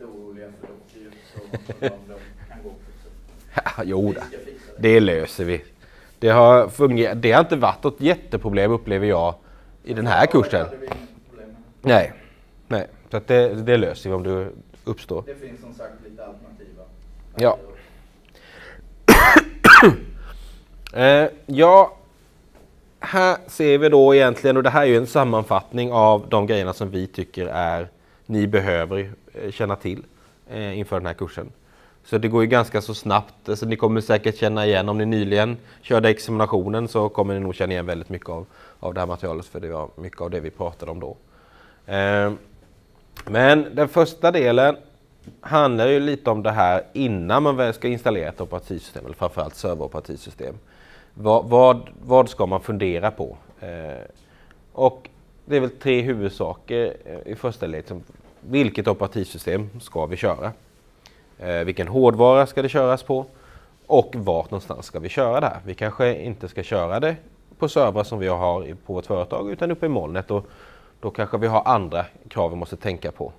oroliga för så kan gå. Ja, jo, då. det. löser vi. Det har, fungerat, det har inte varit något jätteproblem upplever jag i den här kursen. Nej, nej. Så att det, det löser vi om det uppstår. Det finns som sagt lite alternativa. Ja. Eh, ja, här ser vi då egentligen, och det här är ju en sammanfattning av de grejerna som vi tycker är ni behöver eh, känna till eh, inför den här kursen. Så det går ju ganska så snabbt, alltså ni kommer säkert känna igen, om ni nyligen körde examinationen så kommer ni nog känna igen väldigt mycket av, av det här materialet för det var mycket av det vi pratade om då. Eh, men den första delen handlar ju lite om det här innan man väl ska installera ett operativsystem, eller framförallt serveroperativsystem. Vad, vad, vad ska man fundera på? Eh, och det är väl tre huvudsaker i första ledet. Som, vilket operativsystem ska vi köra? Eh, vilken hårdvara ska det köras på? Och vart någonstans ska vi köra det här? Vi kanske inte ska köra det på servrar som vi har på vårt företag utan uppe i molnet och då kanske vi har andra krav vi måste tänka på.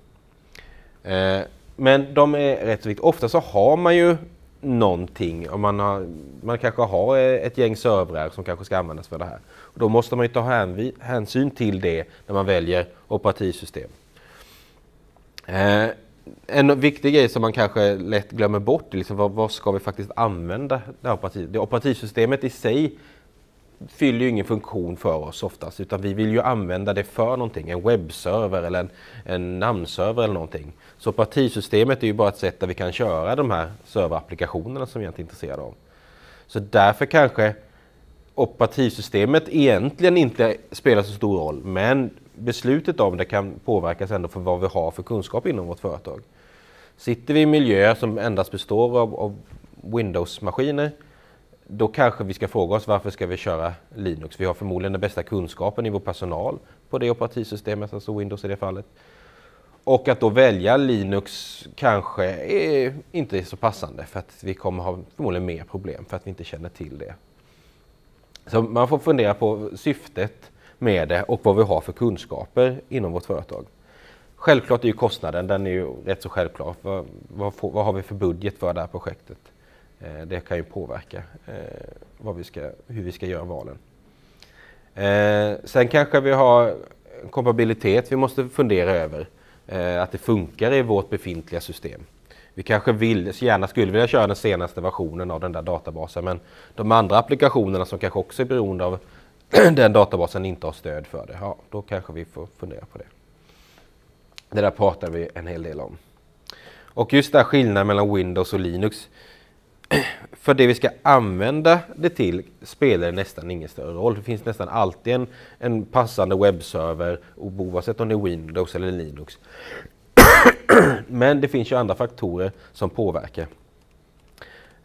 Eh, men de är rätt så viktiga. Ofta så har man ju någonting. och man, har, man kanske har eh, ett gäng servrar som kanske ska användas för det här. Och då måste man ju ta hänsyn till det när man väljer operativsystem. Eh, en viktig grej som man kanske lätt glömmer bort är liksom vad, vad ska vi faktiskt använda det här operativ, det operativsystemet i sig fyller ju ingen funktion för oss oftast utan vi vill ju använda det för någonting, en webbserver eller en, en namnserver eller någonting. Så operativsystemet är ju bara ett sätt där vi kan köra de här serverapplikationerna som vi är intresserade av. Så därför kanske operativsystemet egentligen inte spelar så stor roll men beslutet om det kan påverkas ändå för vad vi har för kunskap inom vårt företag. Sitter vi i miljöer som endast består av, av Windows-maskiner då kanske vi ska fråga oss varför ska vi köra Linux? Vi har förmodligen den bästa kunskapen i vår personal på det operativsystemet, alltså Windows i det fallet. Och att då välja Linux kanske är inte är så passande för att vi kommer ha förmodligen mer problem för att vi inte känner till det. Så man får fundera på syftet med det och vad vi har för kunskaper inom vårt företag. Självklart är ju kostnaden, den är ju rätt så självklar. Vad, vad, får, vad har vi för budget för det här projektet? Eh, det kan ju påverka eh, vad vi ska, hur vi ska göra valen. Eh, sen kanske vi har en kompabilitet vi måste fundera över. Eh, att det funkar i vårt befintliga system. Vi kanske vill, så gärna skulle vilja köra den senaste versionen av den där databasen men de andra applikationerna som kanske också är beroende av den databasen inte har stöd för det. Ja, då kanske vi får fundera på det. Det där pratar vi en hel del om. Och just den här skillnaden mellan Windows och Linux. För det vi ska använda det till spelar det nästan ingen större roll. Det finns nästan alltid en, en passande webbserver oavsett om det är Windows eller Linux. Men det finns ju andra faktorer som påverkar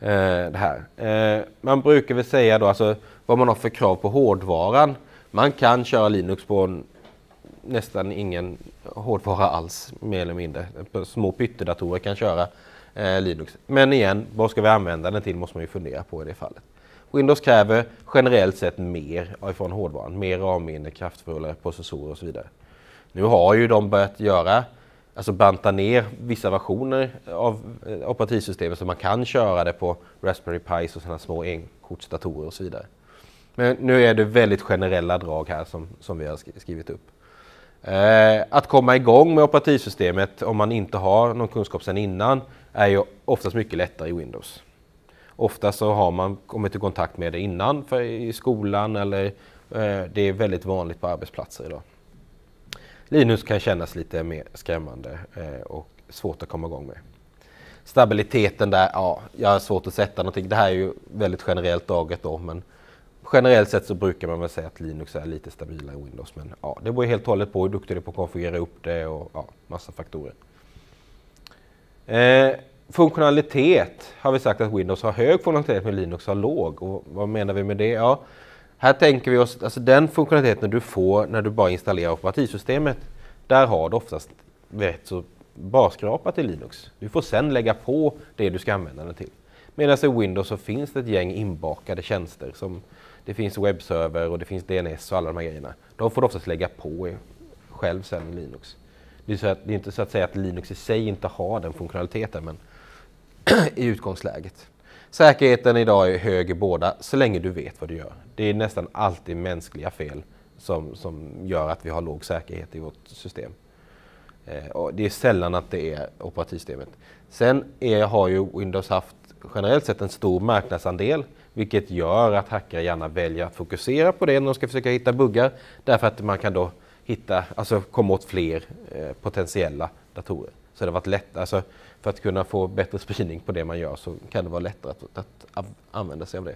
Eh, det här. Eh, man brukar väl säga då alltså vad man har för krav på hårdvaran. Man kan köra Linux på en, nästan ingen hårdvara alls, mer eller mindre. Små pyttedatorer kan köra eh, Linux. Men igen, vad ska vi använda den till måste man ju fundera på i det fallet. Windows kräver generellt sett mer ifrån hårdvaran. Mer RAM-minne, kraftfullare processorer och så vidare. Nu har ju de börjat göra, alltså banta ner vissa versioner av eh, operativsystemet så man kan köra det på Raspberry Pis och sådana små enkortsdatorer och så vidare. Men nu är det väldigt generella drag här som, som vi har skrivit upp. Eh, att komma igång med operativsystemet om man inte har någon kunskap sedan innan är ju oftast mycket lättare i Windows. Ofta så har man kommit i kontakt med det innan för i skolan eller eh, det är väldigt vanligt på arbetsplatser idag. Linux kan kännas lite mer skrämmande eh, och svårt att komma igång med. Stabiliteten där, ja, jag har svårt att sätta någonting. Det här är ju väldigt generellt draget då, men generellt sett så brukar man väl säga att Linux är lite stabilare än Windows. Men ja, det beror helt och hållet på hur duktig du är på att konfigurera upp det och ja, massa faktorer. Eh, funktionalitet har vi sagt att Windows har hög funktionalitet men Linux har låg. Och vad menar vi med det? Ja, här tänker vi oss, alltså den funktionaliteten du får när du bara installerar operativsystemet, där har du oftast rätt så barskrapat i Linux. Du får sen lägga på det du ska använda den till. Medan i Windows så finns det ett gäng inbakade tjänster som det finns webbserver och det finns DNS och alla de här grejerna. De får du oftast lägga på själv sen i Linux. Det är, så att, det är inte så att säga att Linux i sig inte har den funktionaliteten, men i utgångsläget. Säkerheten idag är hög i båda, så länge du vet vad du gör. Det är nästan alltid mänskliga fel som, som gör att vi har låg säkerhet i vårt system. Eh, och det är sällan att det är operativsystemet. Sen är, har ju Windows haft generellt sett en stor marknadsandel vilket gör att hackare gärna väljer att fokusera på det när de ska försöka hitta buggar. Därför att man kan då hitta, alltså komma åt fler eh, potentiella datorer. Så det har varit lätt, alltså för att kunna få bättre spridning på det man gör så kan det vara lättare att, att använda sig av det.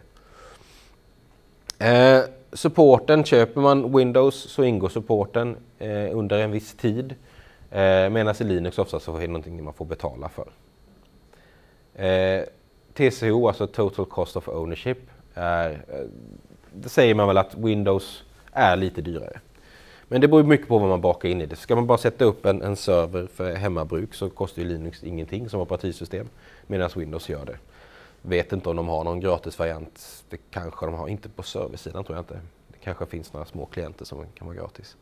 Eh, supporten, köper man Windows så ingår supporten eh, under en viss tid. Eh, Medan i Linux ofta så är det någonting man får betala för. Eh, TCO, alltså Total Cost of Ownership, är, eh, det säger man väl att Windows är lite dyrare. Men det beror mycket på vad man bakar in i det. Ska man bara sätta upp en, en server för hemmabruk så kostar ju Linux ingenting som operativsystem medan Windows gör det. Vet inte om de har någon gratisvariant. Det kanske de har, inte på servicesidan tror jag inte. Det kanske finns några små klienter som kan vara gratis.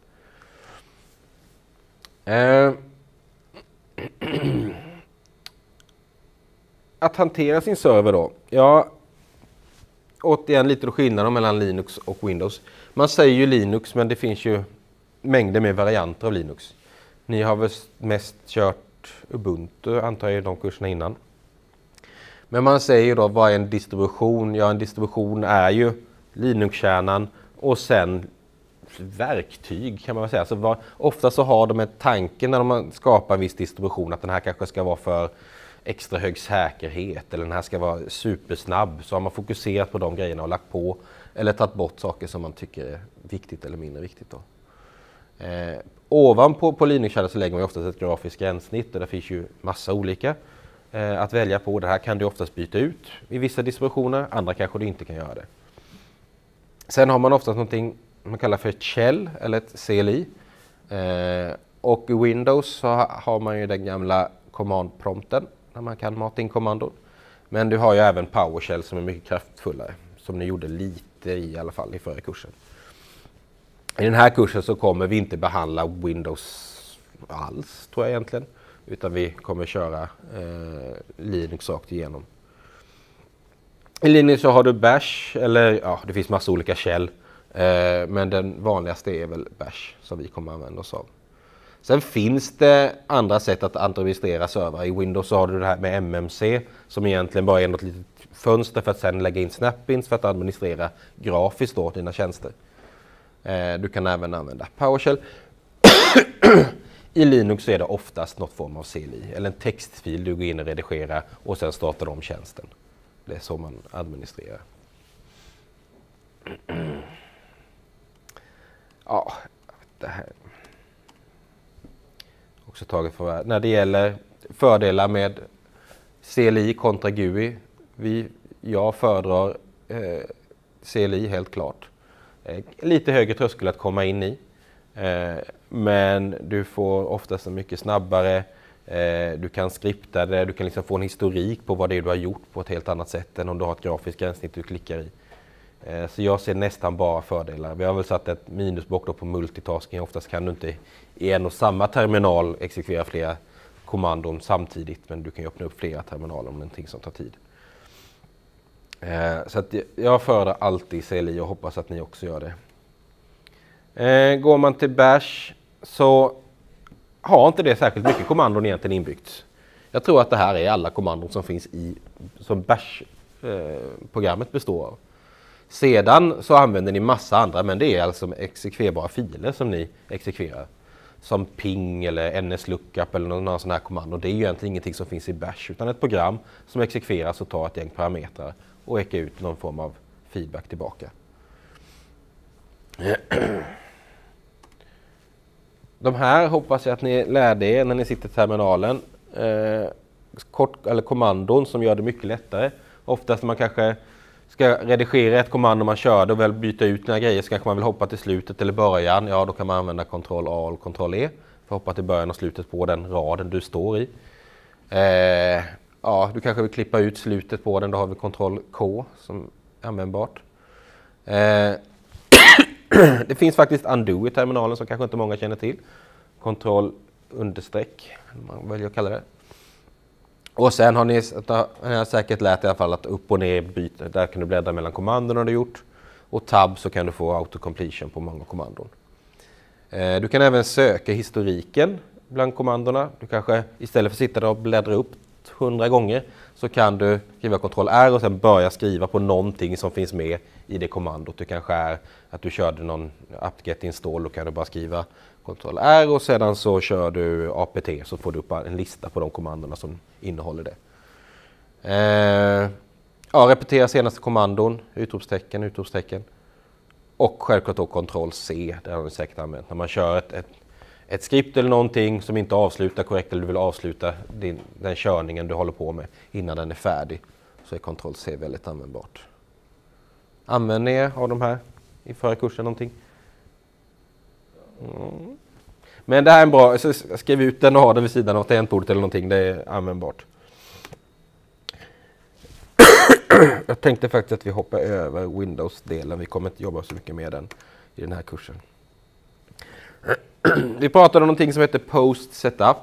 Eh. Att hantera sin server då? Ja, återigen lite skillnad mellan Linux och Windows. Man säger ju Linux men det finns ju mängder med varianter av Linux. Ni har väl mest kört Ubuntu antar jag i de kurserna innan. Men man säger ju då vad är en distribution? Ja, en distribution är ju Linux-kärnan och sen verktyg kan man väl säga. Så var, ofta så har de en tanke när de skapar en viss distribution att den här kanske ska vara för extra hög säkerhet eller den här ska vara supersnabb. Så har man fokuserat på de grejerna och lagt på eller tagit bort saker som man tycker är viktigt eller mindre viktigt. Då. Eh, ovanpå på Linux så lägger man oftast ett grafiskt gränssnitt och det finns ju massa olika eh, att välja på. Det här kan du oftast byta ut i vissa distributioner, andra kanske du inte kan göra det. Sen har man oftast någonting man kallar för ett shell eller ett CLI. Eh, och i Windows så har man ju den gamla command-prompten där man kan mata in kommandon. Men du har ju även PowerShell som är mycket kraftfullare, som ni gjorde lite i, i alla fall i förra kursen. I den här kursen så kommer vi inte behandla Windows alls, tror jag egentligen. Utan vi kommer köra eh, Linux rakt igenom. I Linux så har du Bash, eller ja, det finns massa olika käll. Eh, men den vanligaste är väl Bash som vi kommer använda oss av. Sen finns det andra sätt att administrera servrar. I Windows så har du det här med MMC som egentligen bara är något litet fönster för att sedan lägga in Snapins för att administrera grafiskt då dina tjänster. Eh, du kan även använda PowerShell. I Linux så är det oftast något form av CLI eller en textfil du går in och redigerar och sen startar om tjänsten. Det är så man administrerar. Ja, det här också taget för När det gäller fördelar med CLI kontra GUI. Vi, jag föredrar eh, CLI helt klart. Eh, lite högre tröskel att komma in i. Eh, men du får oftast en mycket snabbare, eh, du kan skripta det, du kan liksom få en historik på vad det är du har gjort på ett helt annat sätt än om du har ett grafiskt gränssnitt du klickar i. Eh, så jag ser nästan bara fördelar. Vi har väl satt ett minusblock på multitasking. Oftast kan du inte i en och samma terminal exekvera flera kommandon samtidigt men du kan ju öppna upp flera terminaler om någonting som tar tid. Så att jag föredrar alltid CLI och hoppas att ni också gör det. Eh, går man till Bash så har inte det särskilt mycket kommandon egentligen inbyggt. Jag tror att det här är alla kommandon som finns i som Bash-programmet eh, består av. Sedan så använder ni massa andra, men det är alltså exekverbara filer som ni exekverar. Som ping eller nslookup eller någon sån här kommando. Det är ju egentligen ingenting som finns i bash utan ett program som exekveras och tar ett gäng parametrar och ekar ut någon form av feedback tillbaka. De här hoppas jag att ni lärde er när ni sitter i terminalen. Eh, kort, eller kommandon som gör det mycket lättare. Oftast när man kanske ska redigera ett kommando man körde och väl byta ut några grejer så kanske man vill hoppa till slutet eller början. Ja, då kan man använda Ctrl A och Ctrl E för att hoppa till början och slutet på den raden du står i. Eh, ja, du kanske vill klippa ut slutet på den. Då har vi Ctrl K som är användbart. Eh, det finns faktiskt undo i terminalen som kanske inte många känner till. Ctrl understreck, man väljer att kalla det. Och sen har ni, ni har säkert lärt er i alla fall att upp och ner byta, där kan du bläddra mellan kommandon har du gjort. Och tab så kan du få autocompletion på många kommandon. Eh, du kan även söka historiken bland kommandona. Du kanske istället för att sitta där och bläddra upp hundra gånger så kan du skriva Ctrl R och sen börja skriva på någonting som finns med i det kommandot. Det kanske är att du körde någon apt-get install, då kan du bara skriva Ctrl R och sedan så kör du apt så får du upp en lista på de kommandona som innehåller det. Eh, ja, repetera senaste kommandon, utropstecken, utropstecken. Och självklart då Ctrl C, det har ni säkert använt. När man kör ett, ett, ett skript eller någonting som inte avslutar korrekt eller du vill avsluta din, den körningen du håller på med innan den är färdig så är Ctrl C väldigt användbart. Använder ni av de här i förra kursen någonting? Mm. Men det här är en bra, så skriv ut den och ha den vid sidan av tangentbordet eller någonting, det är användbart. Jag tänkte faktiskt att vi hoppar över Windows-delen, vi kommer inte jobba så mycket med den i den här kursen. Vi pratade om någonting som heter Post Setup.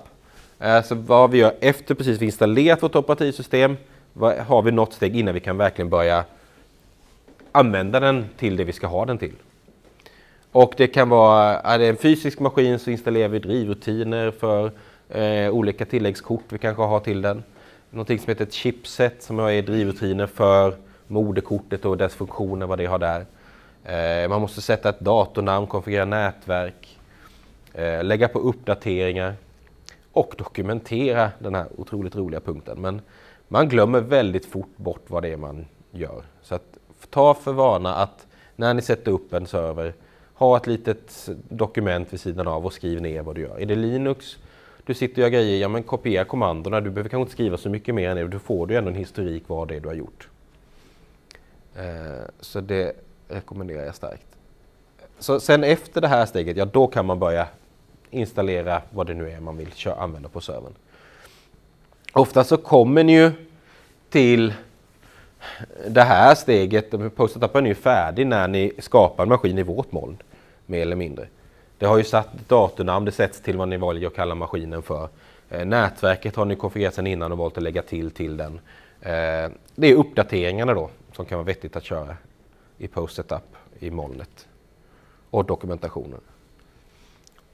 Alltså vad vi gör efter precis vi installerat vårt operativsystem, har vi något steg innan vi kan verkligen börja använda den till det vi ska ha den till. Och det kan vara, är det en fysisk maskin så installerar vi drivrutiner för eh, olika tilläggskort vi kanske har till den. Någonting som heter ett chipset som är drivrutiner för moderkortet och dess funktioner, vad det har där. Eh, man måste sätta ett datornamn, konfigurera nätverk, eh, lägga på uppdateringar och dokumentera den här otroligt roliga punkten. Men man glömmer väldigt fort bort vad det är man gör. Så att ta för vana att när ni sätter upp en server, ha ett litet dokument vid sidan av och skriv ner vad du gör. Är det Linux, du sitter och gör grejer, ja men kopiera kommandona, du behöver kanske inte skriva så mycket mer än det, Då får du ändå en historik vad det är du har gjort. Eh, så det rekommenderar jag starkt. Så sen efter det här steget, ja då kan man börja installera vad det nu är man vill köra, använda på servern. Ofta så kommer ni ju till det här steget, post-etappen är ju färdig när ni skapar en maskin i vårt moln, mer eller mindre. Det har ju satt datornamn, det sätts till vad ni väljer att kalla maskinen för. Eh, nätverket har ni konfigurerat sedan innan och valt att lägga till till den. Eh, det är uppdateringarna då som kan vara vettigt att köra i post-setup i molnet. Och dokumentationen.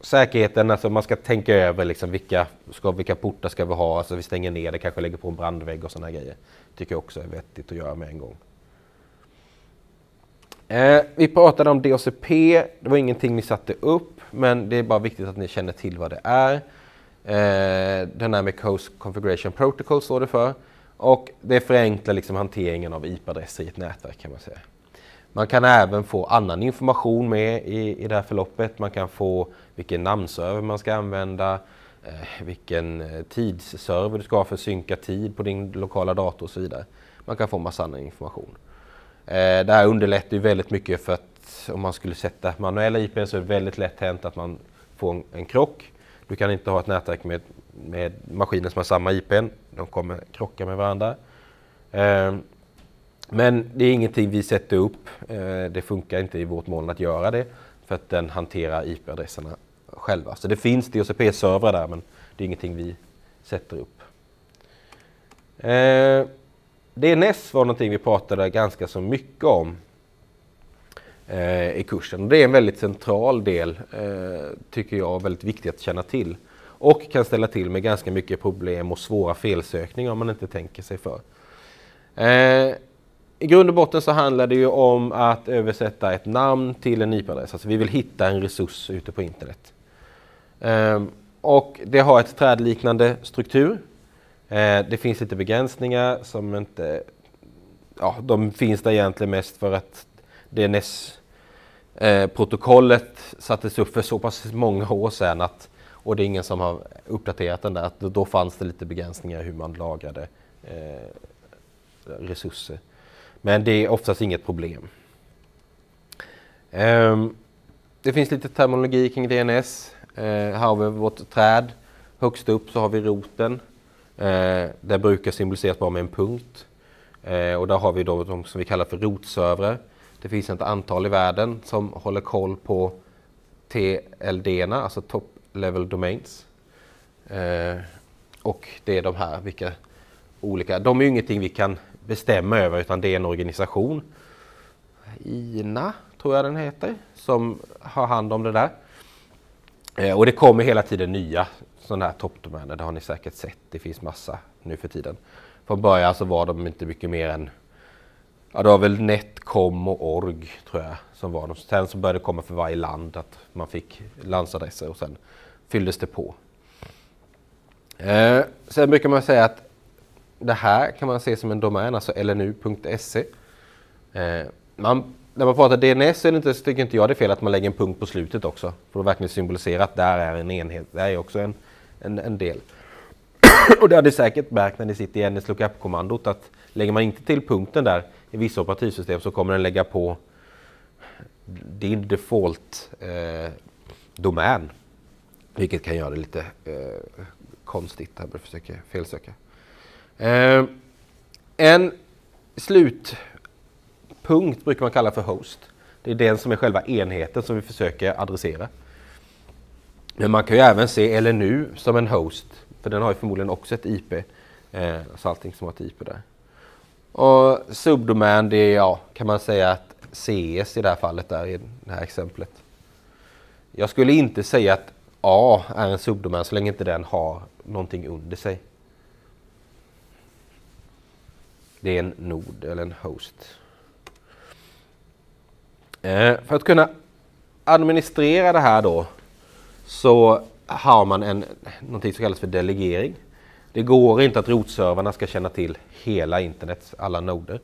Säkerheten, alltså man ska tänka över liksom vilka, ska, vilka portar ska vi ha, alltså vi stänger ner det, kanske lägger på en brandvägg och sådana grejer. Tycker jag också är vettigt att göra med en gång. Eh, vi pratade om DHCP, det var ingenting ni satte upp, men det är bara viktigt att ni känner till vad det är. Eh, Dynamic Host Configuration Protocol står det för. Och det förenklar liksom hanteringen av IP-adresser i ett nätverk kan man säga. Man kan även få annan information med i, i det här förloppet. Man kan få vilken namnserver man ska använda, eh, vilken eh, tidsserver du ska ha för att synka tid på din lokala dator och så vidare. Man kan få massa annan information. Eh, det här underlättar ju väldigt mycket för att om man skulle sätta manuella IP så är det väldigt lätt hänt att man får en, en krock. Du kan inte ha ett nätverk med, med maskiner som har samma IP. De kommer krocka med varandra. Ehm, men det är ingenting vi sätter upp. Eh, det funkar inte i vårt moln att göra det för att den hanterar IP-adresserna själva. Så det finns DHCP-servrar där men det är ingenting vi sätter upp. Eh, DNS var någonting vi pratade ganska så mycket om eh, i kursen. Det är en väldigt central del, eh, tycker jag, väldigt viktigt att känna till. Och kan ställa till med ganska mycket problem och svåra felsökningar om man inte tänker sig för. Eh, i grund och botten så handlar det ju om att översätta ett namn till en IP-adress. Alltså vi vill hitta en resurs ute på internet. Eh, och det har ett trädliknande struktur Eh, det finns lite begränsningar som inte... Ja, de finns där egentligen mest för att DNS-protokollet eh, sattes upp för så pass många år sedan att, och det är ingen som har uppdaterat den där, att då fanns det lite begränsningar hur man lagrade eh, resurser. Men det är oftast inget problem. Um, det finns lite terminologi kring DNS. Uh, eh, här har vi vårt träd. Högst upp så har vi roten. Uh, det brukar symboliseras bara med en punkt. Uh, och där har vi då de som vi kallar för rotservrar. Det finns ett antal i världen som håller koll på TLD, alltså Top Level Domains. Uh, och det är de här, vilka olika, de är ju ingenting vi kan bestämma över utan det är en organisation, INA tror jag den heter, som har hand om det där. Eh, och det kommer hela tiden nya sådana här toppdomäner, det har ni säkert sett, det finns massa nu för tiden. Från början så var de inte mycket mer än Ja, det var väl Netcom och org tror jag som var de. Sen så började det komma för varje land att man fick landsadresser och sen fylldes det på. Eh, sen brukar man säga att det här kan man se som en domän, alltså lnu.se. Eh, man, när man pratar DNS är det inte, så tycker inte jag det är fel att man lägger en punkt på slutet också. För att verkligen symbolisera att där är en enhet, där är också en, en, en del. och det har ni säkert märkt när ni sitter i NS lookup-kommandot att lägger man inte till punkten där i vissa operativsystem så kommer den lägga på din default eh, domän. Vilket kan göra det lite eh, konstigt. Här jag försöker felsöka. Eh, en slutpunkt brukar man kalla för host. Det är den som är själva enheten som vi försöker adressera. Men man kan ju även se LNU som en host, för den har ju förmodligen också ett IP. Eh, så allting som har ett IP där. Och subdomän, det är ja, kan man säga att CS i det här fallet där i det här exemplet. Jag skulle inte säga att A är en subdomän så länge inte den har någonting under sig. Det är en nod eller en host. Eh, för att kunna administrera det här då så har man en, någonting som kallas för delegering. Det går inte att rotservarna ska känna till hela internets alla noder.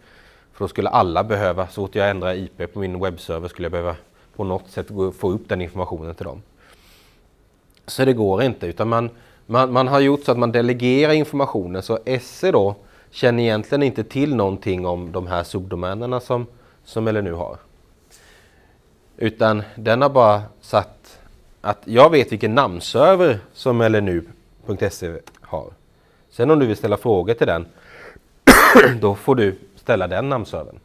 För då skulle alla behöva, så fort jag ändrar IP på min webbserver skulle jag behöva på något sätt få upp den informationen till dem. Så det går inte utan man, man, man har gjort så att man delegerar informationen så SE då känner egentligen inte till någonting om de här subdomänerna som, som LNU har. Utan den har bara satt att jag vet vilken namnserver som LNU.se har. Sen om du vill ställa frågor till den, då får du ställa den namnservern.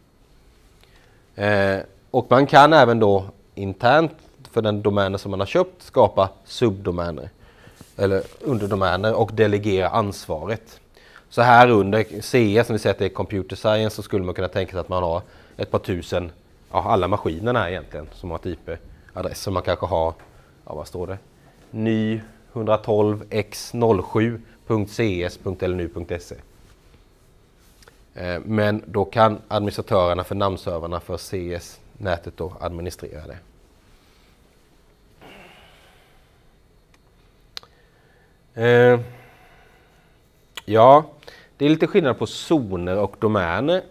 Eh, och man kan även då internt för den domäner som man har köpt skapa subdomäner eller underdomäner och delegera ansvaret. Så här under CS, som vi säger att det är computer science, så skulle man kunna tänka sig att man har ett par tusen, ja alla maskinerna egentligen, som har ett IP-adress. Så man kanske har, ja vad står det? ny112x07.cs.lnu.se eh, men då kan administratörerna för namnserverna för CS-nätet då administrera det. Eh, ja, det är lite skillnad på zoner och domäner.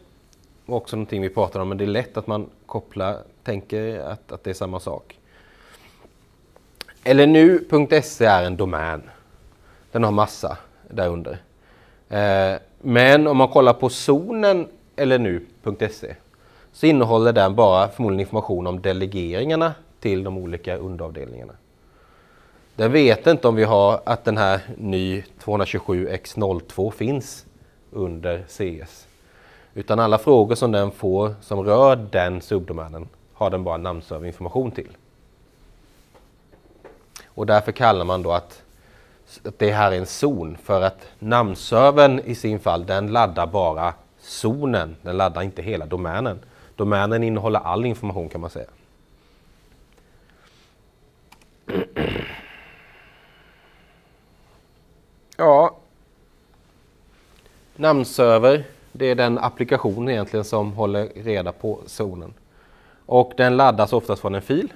Också någonting vi pratar om, men det är lätt att man kopplar, tänker att, att det är samma sak. LNU.se är en domän. Den har massa där under. Eh, men om man kollar på zonen eller nu.se så innehåller den bara förmodligen information om delegeringarna till de olika underavdelningarna. Den vet inte om vi har att den här ny 227x02 finns under CS. Utan alla frågor som den får som rör den subdomänen har den bara namnserverinformation till. Och därför kallar man då att att det här är en zon för att namnservern i sin fall den laddar bara zonen, den laddar inte hela domänen. Domänen innehåller all information kan man säga. Ja, namnserver, det är den applikation egentligen som håller reda på zonen. Och den laddas oftast från en fil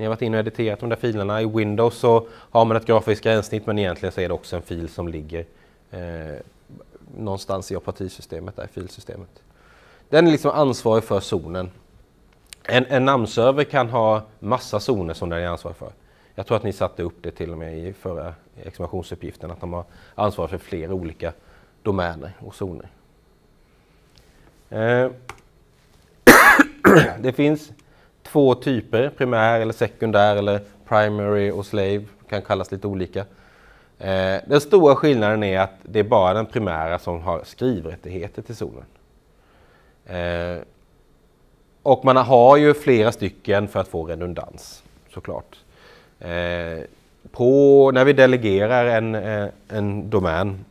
ni har varit inne och editerat de där filerna. I Windows så har man ett grafiskt gränssnitt men egentligen så är det också en fil som ligger eh, någonstans i operativsystemet, där, i filsystemet. Den är liksom ansvarig för zonen. En, en namnserver kan ha massa zoner som den är ansvarig för. Jag tror att ni satte upp det till och med i förra examinationsuppgiften, att de har ansvar för flera olika domäner och zoner. Eh, det finns två typer, primär eller sekundär eller primary och slave, kan kallas lite olika. Eh, den stora skillnaden är att det är bara den primära som har skrivrättigheter till zonen. Eh, och man har ju flera stycken för att få redundans, såklart. Eh, på, när vi delegerar en, eh, en domän,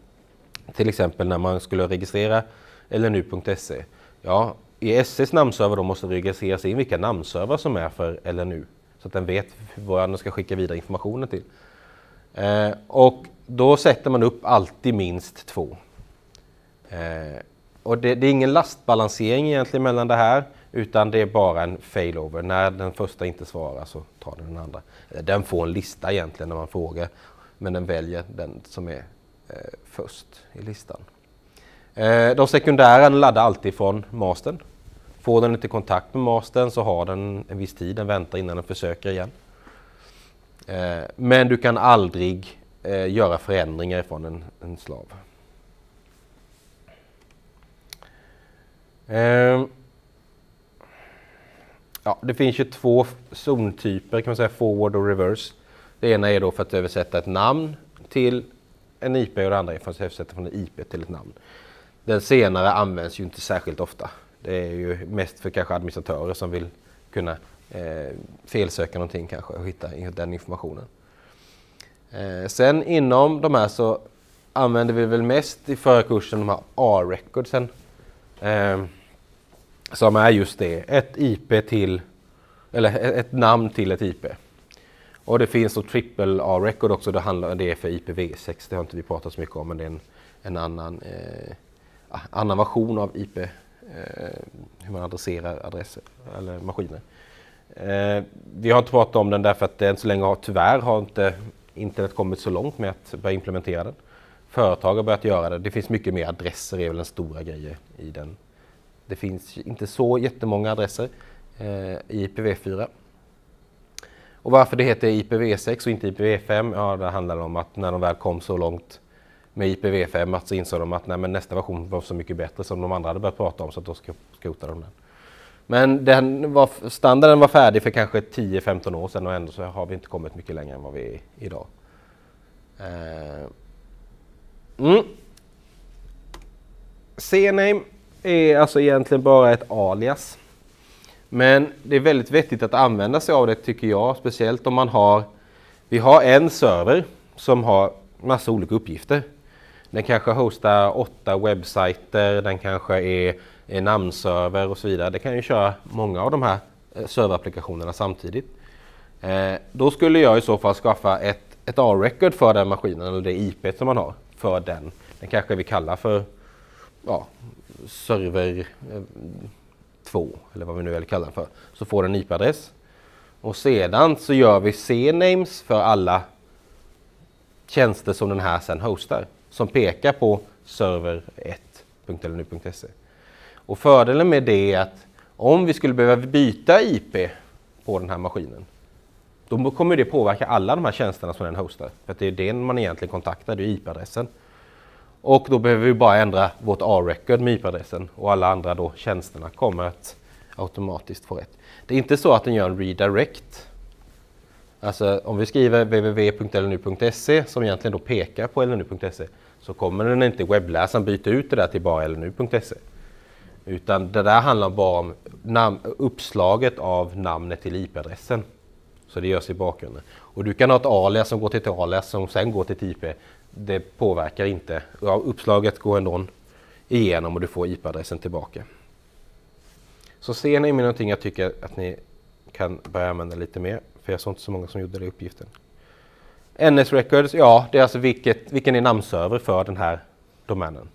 till exempel när man skulle registrera lnu.se, ja, i SEs namnserver då måste det registreras in vilka namnserver som är för LNU, så att den vet vad den ska skicka vidare informationen till. Eh, och då sätter man upp alltid minst två. Eh, och det, det, är ingen lastbalansering egentligen mellan det här, utan det är bara en failover. När den första inte svarar så tar den den andra. Eh, den får en lista egentligen när man frågar, men den väljer den som är Eh, först i listan. Eh, de sekundära laddar alltid från mastern. Får den inte kontakt med mastern så har den en viss tid, den väntar innan den försöker igen. Eh, men du kan aldrig eh, göra förändringar från en, en slav. Eh, Ja, det finns ju två zontyper kan man säga, forward och reverse. Det ena är då för att översätta ett namn till en IP och det andra är för att översätta från en IP till ett namn. Den senare används ju inte särskilt ofta. Det är ju mest för kanske administratörer som vill kunna eh, felsöka någonting kanske och hitta den informationen. Eh, sen inom de här så använder vi väl mest i förra kursen de här A-recordsen. Eh, som är just det, ett IP till, eller ett namn till ett IP. Och det finns så triple A-record också, det, handlar, det är för IPv6, det har inte vi pratat så mycket om, men det är en, en annan, eh, ah, annan version av IP, eh, hur man adresserar adresser eller maskiner. Eh, vi har inte pratat om den därför att än så länge har tyvärr har inte internet kommit så långt med att börja implementera den. Företag har börjat göra det. Det finns mycket mer adresser, är väl den stora grejen i den det finns inte så jättemånga adresser eh, i IPv4. Och varför det heter IPv6 och inte IPv5? Ja, det handlar om att när de väl kom så långt med IPv5 så insåg de att nej, men nästa version var så mycket bättre som de andra hade börjat prata om så att då skrotade de den. Men den var, standarden var färdig för kanske 10-15 år sedan och ändå så har vi inte kommit mycket längre än vad vi är idag. Eh, mm. CNAME är alltså egentligen bara ett alias. Men det är väldigt vettigt att använda sig av det tycker jag, speciellt om man har Vi har en server som har massa olika uppgifter. Den kanske hostar åtta webbsajter, den kanske är, är namnserver och så vidare. Det kan ju köra många av de här eh, serverapplikationerna samtidigt. Eh, då skulle jag i så fall skaffa ett, ett A-record för den maskinen, eller det IP som man har för den. Den kanske vi kallar för ja, server eh, 2 eller vad vi nu vill kalla den för. Så får den IP-adress. Och sedan så gör vi C-names för alla tjänster som den här sen hostar. Som pekar på server1.lnu.se. Och fördelen med det är att om vi skulle behöva byta IP på den här maskinen då kommer det påverka alla de här tjänsterna som den hostar. För det är den man egentligen kontaktar, det är IP-adressen. Och då behöver vi bara ändra vårt A-record med IP-adressen och alla andra då tjänsterna kommer att automatiskt få rätt. Det är inte så att den gör en redirect. Alltså om vi skriver www.lnu.se som egentligen då pekar på lnu.se så kommer den inte webbläsaren byta ut det där till bara lnu.se. Utan det där handlar bara om namn, uppslaget av namnet till IP-adressen. Så det görs i bakgrunden. Och du kan ha ett alias som går till ett alias som sen går till ett IP det påverkar inte. Ja, uppslaget går ändå igenom och du får IP-adressen tillbaka. Så ser ni med någonting jag tycker att ni kan börja använda lite mer. För jag såg inte så många som gjorde det uppgiften. NS Records, ja det är alltså vilket, vilken är namnserver för den här domänen.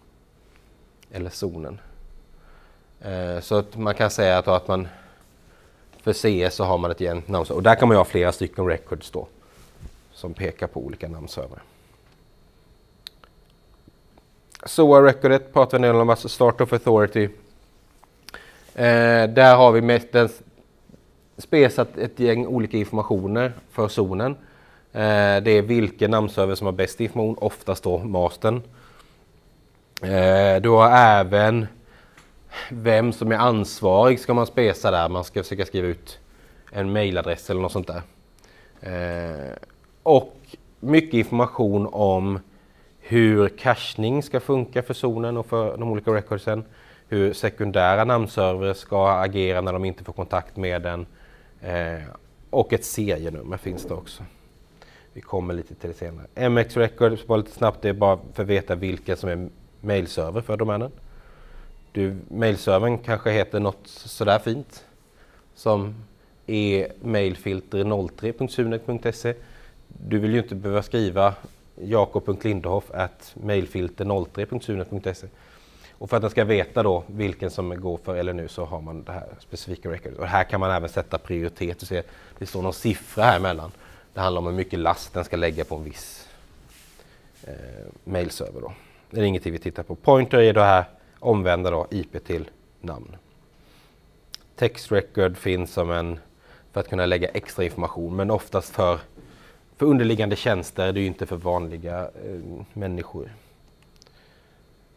Eller zonen. Eh, så att man kan säga att, att man för CS så har man ett namnserver. Och där kan man ju ha flera stycken records då. Som pekar på olika namnserver. SOA-recordet pratar vi om, alltså Start of Authority. Eh, där har vi mest den spesat ett gäng olika informationer för zonen. Eh, det är vilken namnserver som har bäst information, oftast då mastern. Eh, du har även vem som är ansvarig ska man spesa där. Man ska försöka skriva ut en mailadress eller något sånt där. Eh, och mycket information om hur cachning ska funka för zonen och för de olika recordsen. Hur sekundära namnserver ska agera när de inte får kontakt med den. Eh, och ett serienummer finns det också. Vi kommer lite till det senare. MX Records, bara lite snabbt, det är bara för att veta vilken som är mailserver för domänen. Du, mailservern kanske heter något sådär fint som e-mailfilter03.sunet.se. Du vill ju inte behöva skriva jakob.lindehoff.mailfilter03.sunet.se. Och för att den ska veta då vilken som går för eller nu så har man det här specifika recordet. Och här kan man även sätta prioritet. Du ser, det står någon siffra här emellan. Det handlar om hur mycket last den ska lägga på en viss eh, mailserver. Då. Det är ingenting vi tittar på. Pointer är det här omvända då, IP till namn. Text record finns som en för att kunna lägga extra information men oftast för, för underliggande tjänster, det är ju inte för vanliga eh, människor.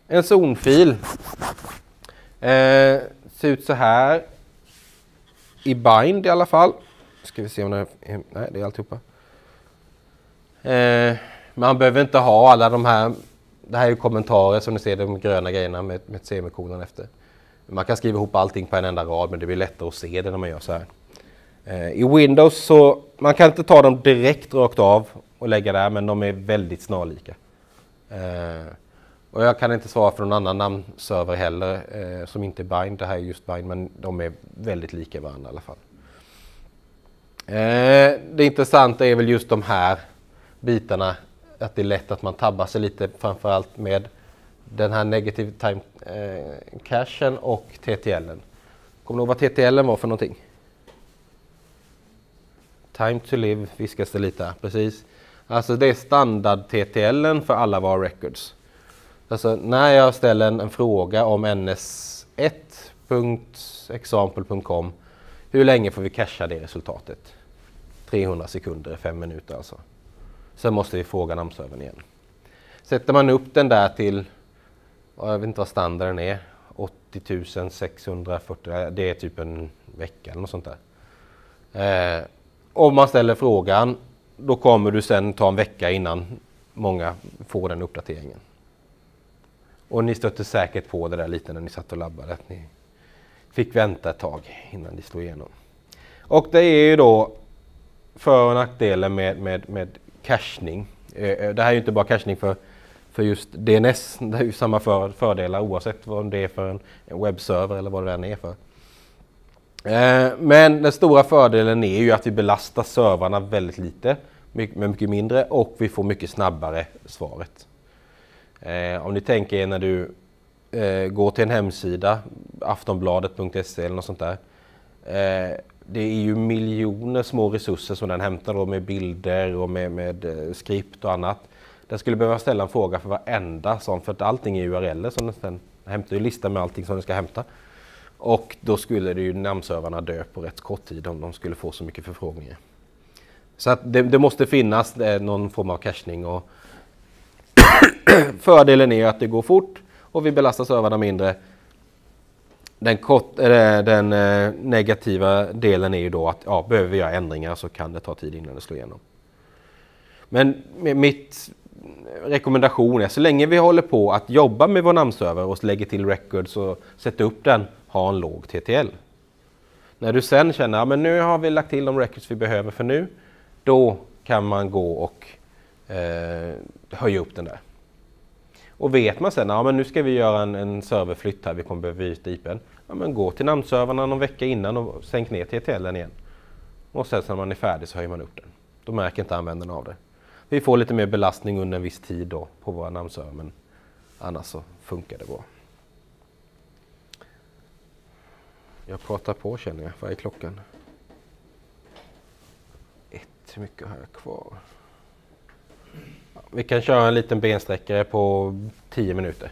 En zonfil eh, ser ut så här i bind i alla fall. Ska vi se om det är, nej det är alltihopa. Eh, man behöver inte ha alla de här, det här är ju kommentarer som ni ser de gröna grejerna med, med semikolon efter. Man kan skriva ihop allting på en enda rad men det blir lättare att se det när man gör så här. Eh, I Windows så, man kan inte ta dem direkt rakt av och lägga där men de är väldigt snarlika. Eh, och jag kan inte svara för någon annan namnserver heller eh, som inte är Bind. Det här är just Bind men de är väldigt lika varandra i alla fall. Eh, det intressanta är väl just de här bitarna. Att det är lätt att man tabbar sig lite framförallt med den här negative time eh, cachen och TTLen. Kommer du ihåg vad TTL var för någonting? Time to live viskas det lite, precis. Alltså det är standard TTLen för alla våra records. Alltså när jag ställer en, en fråga om ns1.example.com hur länge får vi casha det resultatet? 300 sekunder, 5 minuter alltså. Sen måste vi fråga namnservern igen. Sätter man upp den där till, jag vet inte vad standarden är, 80 640, det är typ en vecka eller något sånt där. Eh, om man ställer frågan, då kommer du sen ta en vecka innan många får den uppdateringen. Och ni stötte säkert på det där lite när ni satt och labbade, att ni fick vänta ett tag innan ni slog igenom. Och det är ju då för och nackdelen med, med, med cachning. Eh, eh, det här är ju inte bara cachning för, för just DNS, det är ju samma för, fördelar oavsett vad det är för en, en webbserver eller vad det än är för. Eh, men den stora fördelen är ju att vi belastar servrarna väldigt lite, med mycket mindre och vi får mycket snabbare svaret. Eh, om ni tänker er när du eh, går till en hemsida, aftonbladet.se eller något sånt där det är ju miljoner små resurser som den hämtar då med bilder och med, med skript och annat. Den skulle behöva ställa en fråga för varenda sån, för att allting är URL som den hämtar ju listan med allting som den ska hämta. Och då skulle det ju namnservarna dö på rätt kort tid om de skulle få så mycket förfrågningar. Så att det, det måste finnas eh, någon form av cashning och fördelen är att det går fort och vi belastar servrarna mindre den, kort, äh, den äh, negativa delen är ju då att ja, behöver vi göra ändringar så kan det ta tid innan det slår igenom. Men mitt rekommendation är så länge vi håller på att jobba med vår namnserver och lägger till records och sätter upp den, ha en låg TTL. När du sen känner att ja, nu har vi lagt till de records vi behöver för nu, då kan man gå och eh, höja upp den där. Och vet man sen, ja men nu ska vi göra en, en serverflytt här, vi kommer behöva byta IPn. Ja men gå till namnservrarna någon vecka innan och sänk ner TTLen igen. Och sen när man är färdig så höjer man upp den. Då märker inte användarna av det. Vi får lite mer belastning under en viss tid då på våra namnsöar men annars så funkar det bra. Jag pratar på känner jag. Vad är klockan? Ett, hur mycket har jag kvar? Vi kan köra en liten bensträckare på 10 minuter.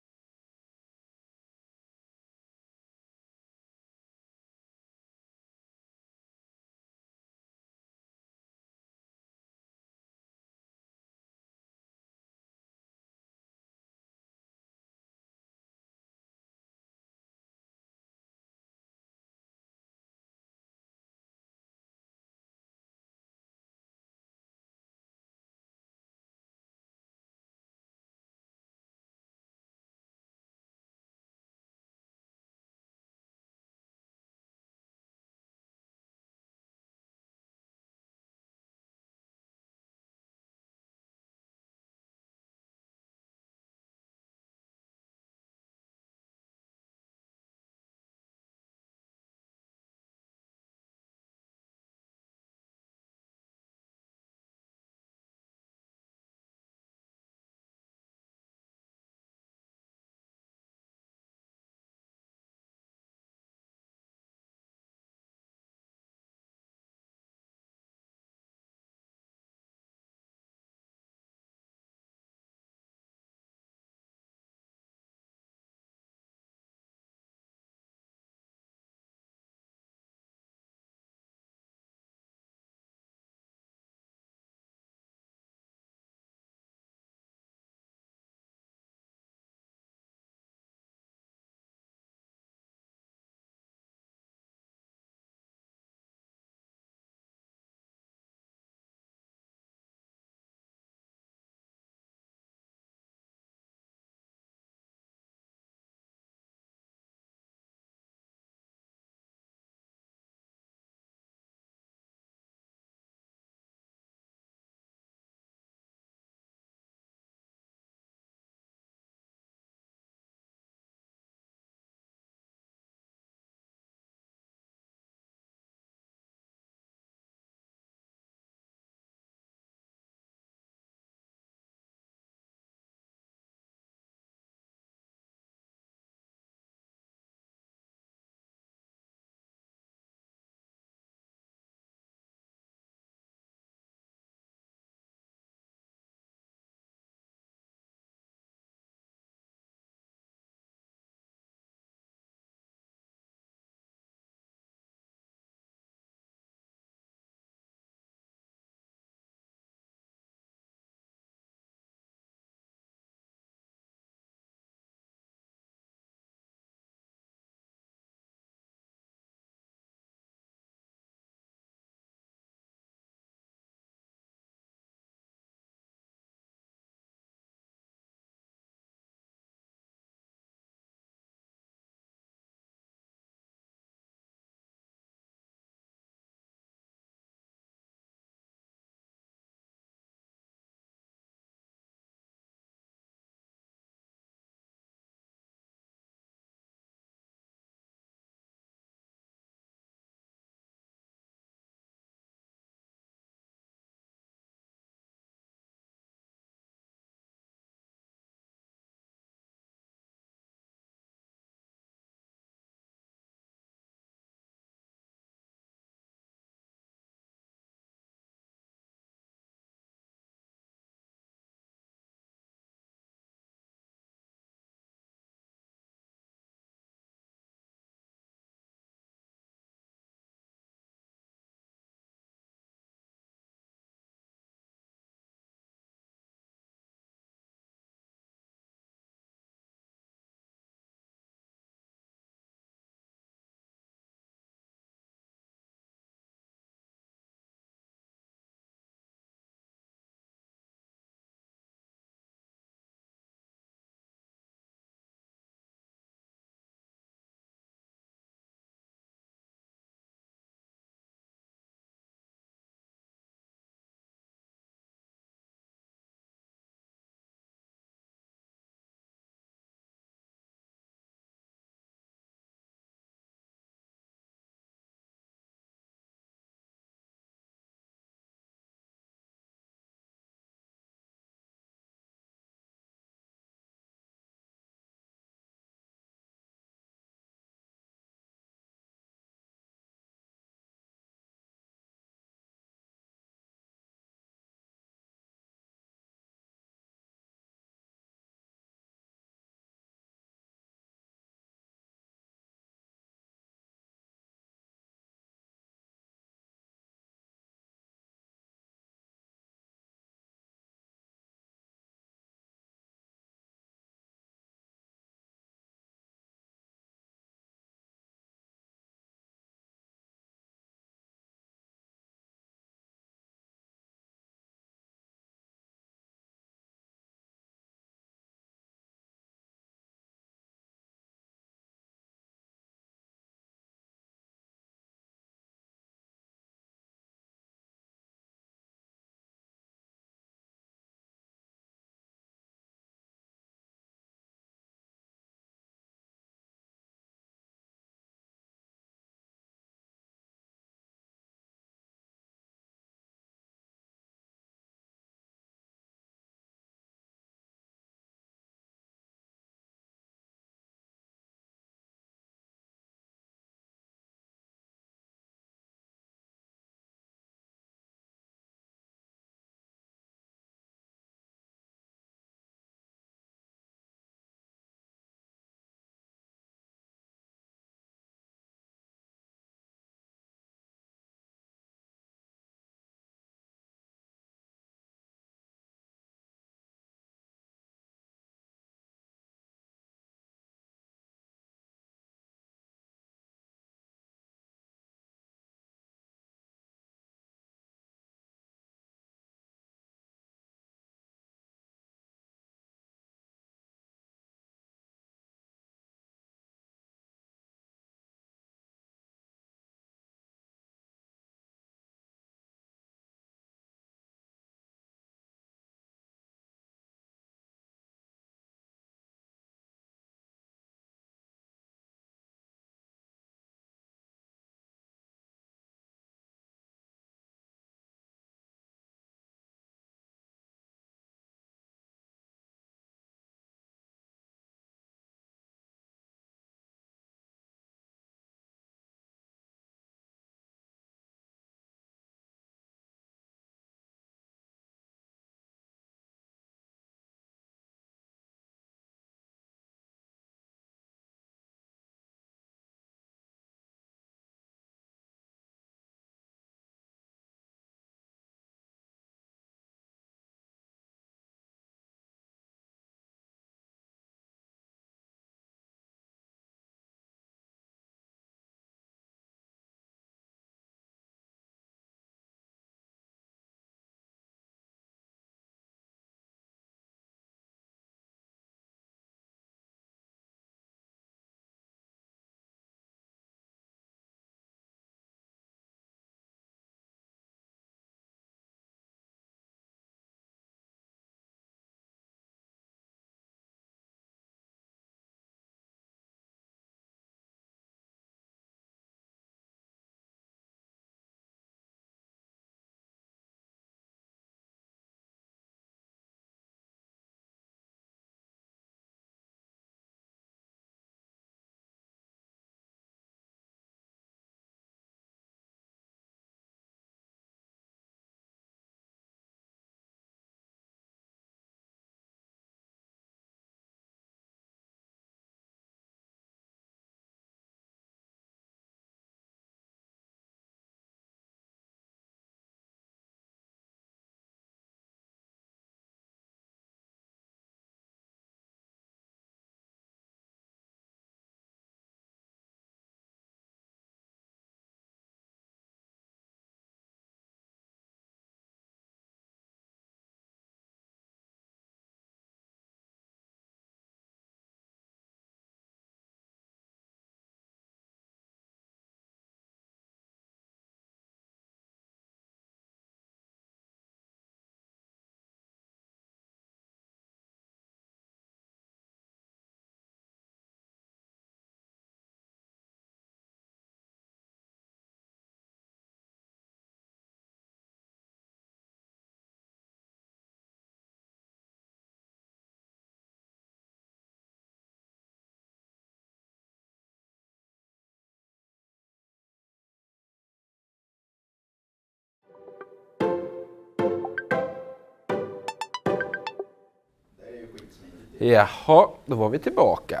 Jaha, då var vi tillbaka.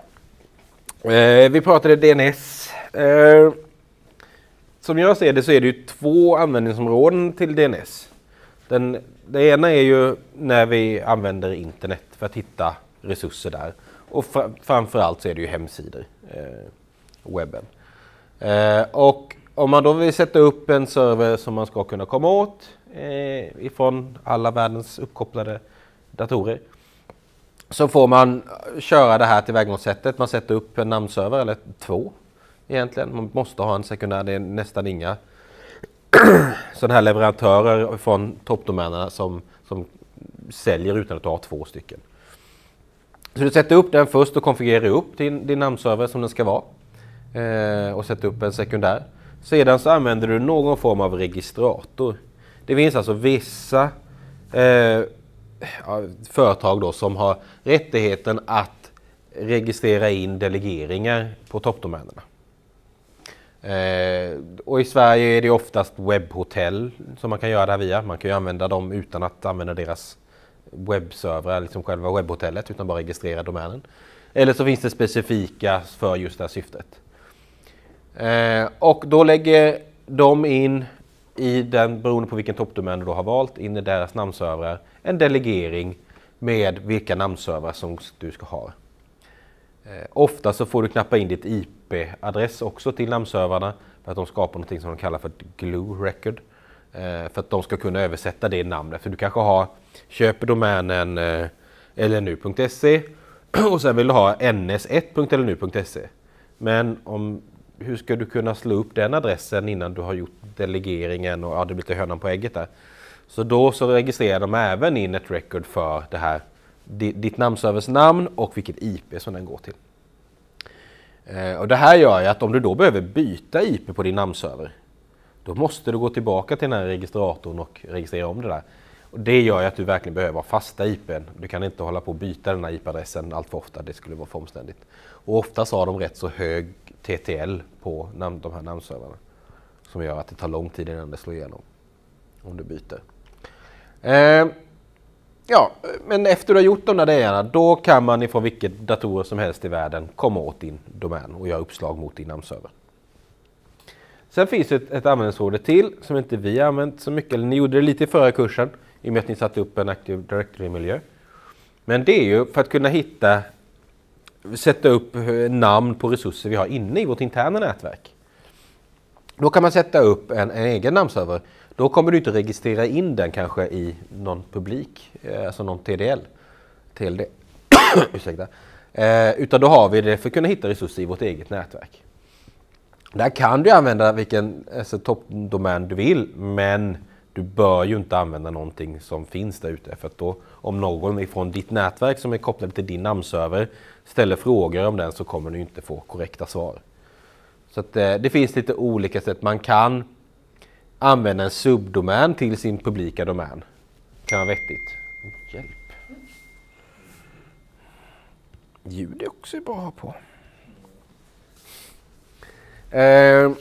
Eh, vi pratade DNS. Eh, som jag ser det så är det ju två användningsområden till DNS. Den, det ena är ju när vi använder internet för att hitta resurser där. Och fr framförallt så är det ju hemsidor, eh, webben. Eh, och om man då vill sätta upp en server som man ska kunna komma åt eh, ifrån alla världens uppkopplade datorer så får man köra det här tillvägagångssättet. Man sätter upp en namnserver, eller två egentligen. Man måste ha en sekundär, det är nästan inga sådana här leverantörer från toppdomänerna som, som säljer utan att ha två stycken. Så du sätter upp den först och konfigurerar upp din, din namnserver som den ska vara. Eh, och sätter upp en sekundär. Sedan så använder du någon form av registrator. Det finns alltså vissa eh, företag då som har rättigheten att registrera in delegeringar på toppdomänerna. Eh, och i Sverige är det oftast webbhotell som man kan göra det här via. Man kan ju använda dem utan att använda deras webbservrar, liksom själva webbhotellet, utan bara registrera domänen. Eller så finns det specifika för just det här syftet. Eh, och då lägger de in i den, beroende på vilken toppdomän du då har valt, in i deras namnservrar en delegering med vilka namnservrar som du ska ha. Eh, ofta så får du knappa in ditt IP-adress också till namnservrarna för att de skapar något som de kallar för ett glue record. Eh, för att de ska kunna översätta det namnet. För du kanske har, köper domänen eh, lnu.se och sen vill du ha ns1.lnu.se. Men om, hur ska du kunna slå upp den adressen innan du har gjort delegeringen och ja, det blir lite hönan på ägget där. Så då så registrerar de även in ett record för det här ditt namnservers namn och vilket IP som den går till. Eh, och det här gör ju att om du då behöver byta IP på din namnserver då måste du gå tillbaka till den här registratorn och registrera om det där. Och det gör ju att du verkligen behöver ha fasta IPn. Du kan inte hålla på och byta den här IP-adressen allt för ofta. Det skulle vara för omständigt. Och oftast har de rätt så hög TTL på namn, de här namnservrarna. Som gör att det tar lång tid innan det slår igenom. Om du byter. Eh, ja, men efter du har gjort de där grejerna då kan man ifrån vilket datorer som helst i världen komma åt din domän och göra uppslag mot din namnserver. Sen finns det ett, ett användningsområde till som inte vi har använt så mycket, eller ni gjorde det lite i förra kursen i och med att ni satte upp en Active Directory-miljö. Men det är ju för att kunna hitta, sätta upp eh, namn på resurser vi har inne i vårt interna nätverk. Då kan man sätta upp en, en egen namnserver. Då kommer du inte registrera in den kanske i någon publik, eh, alltså någon TDL. TLD. Ursäkta. Eh, utan då har vi det för att kunna hitta resurser i vårt eget nätverk. Där kan du använda vilken alltså, toppdomän du vill, men du bör ju inte använda någonting som finns där ute. För att då, om någon ifrån ditt nätverk som är kopplad till din namnserver ställer frågor om den så kommer du inte få korrekta svar. Så att, eh, det finns lite olika sätt. Man kan använda en subdomän till sin publika domän. Det kan vara vettigt. Hjälp. Ljud är också bra på. Eh,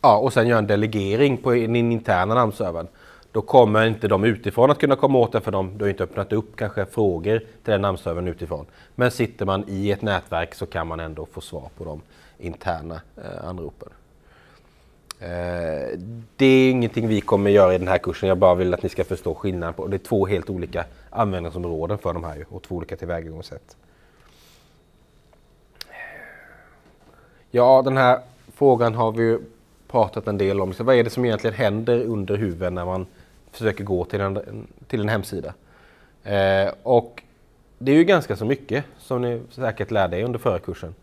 ja, och sen göra en delegering på den interna namnservern. Då kommer inte de utifrån att kunna komma åt det för de, du har inte öppnat upp kanske frågor till den namnservern utifrån. Men sitter man i ett nätverk så kan man ändå få svar på de interna eh, anropen. Eh, det är ingenting vi kommer göra i den här kursen. Jag bara vill att ni ska förstå skillnaden. På, det är två helt olika användningsområden för de här och två olika tillvägagångssätt. Ja, den här frågan har vi pratat en del om. Så vad är det som egentligen händer under huven när man försöker gå till en, till en hemsida? Eh, och det är ju ganska så mycket som ni säkert lärde er under förra kursen.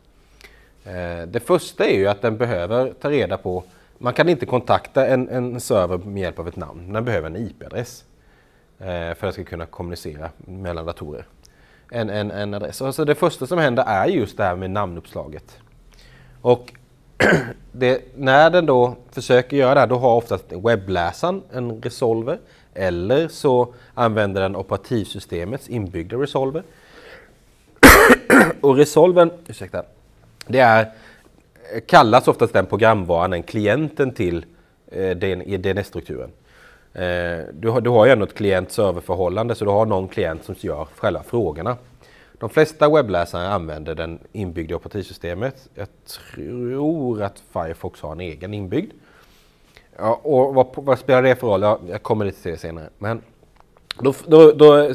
Eh, det första är ju att den behöver ta reda på man kan inte kontakta en, en server med hjälp av ett namn. Den behöver en IP-adress eh, för att den ska kunna kommunicera mellan datorer. En, en, en adress. Alltså det första som händer är just det här med namnuppslaget. Och det, när den då försöker göra det här, då har oftast webbläsaren en resolver eller så använder den operativsystemets inbyggda resolver. Och resolvern, ursäkta, det är kallas oftast den programvaran, den klienten till eh, DNS-strukturen. Eh, du, har, du har ju ändå ett klient-serverförhållande så du har någon klient som gör själva frågorna. De flesta webbläsare använder den inbyggda operativsystemet. Jag tror att Firefox har en egen inbyggd. Ja, och vad, vad, spelar det för roll? Ja, jag kommer lite till det senare. Men då, då, då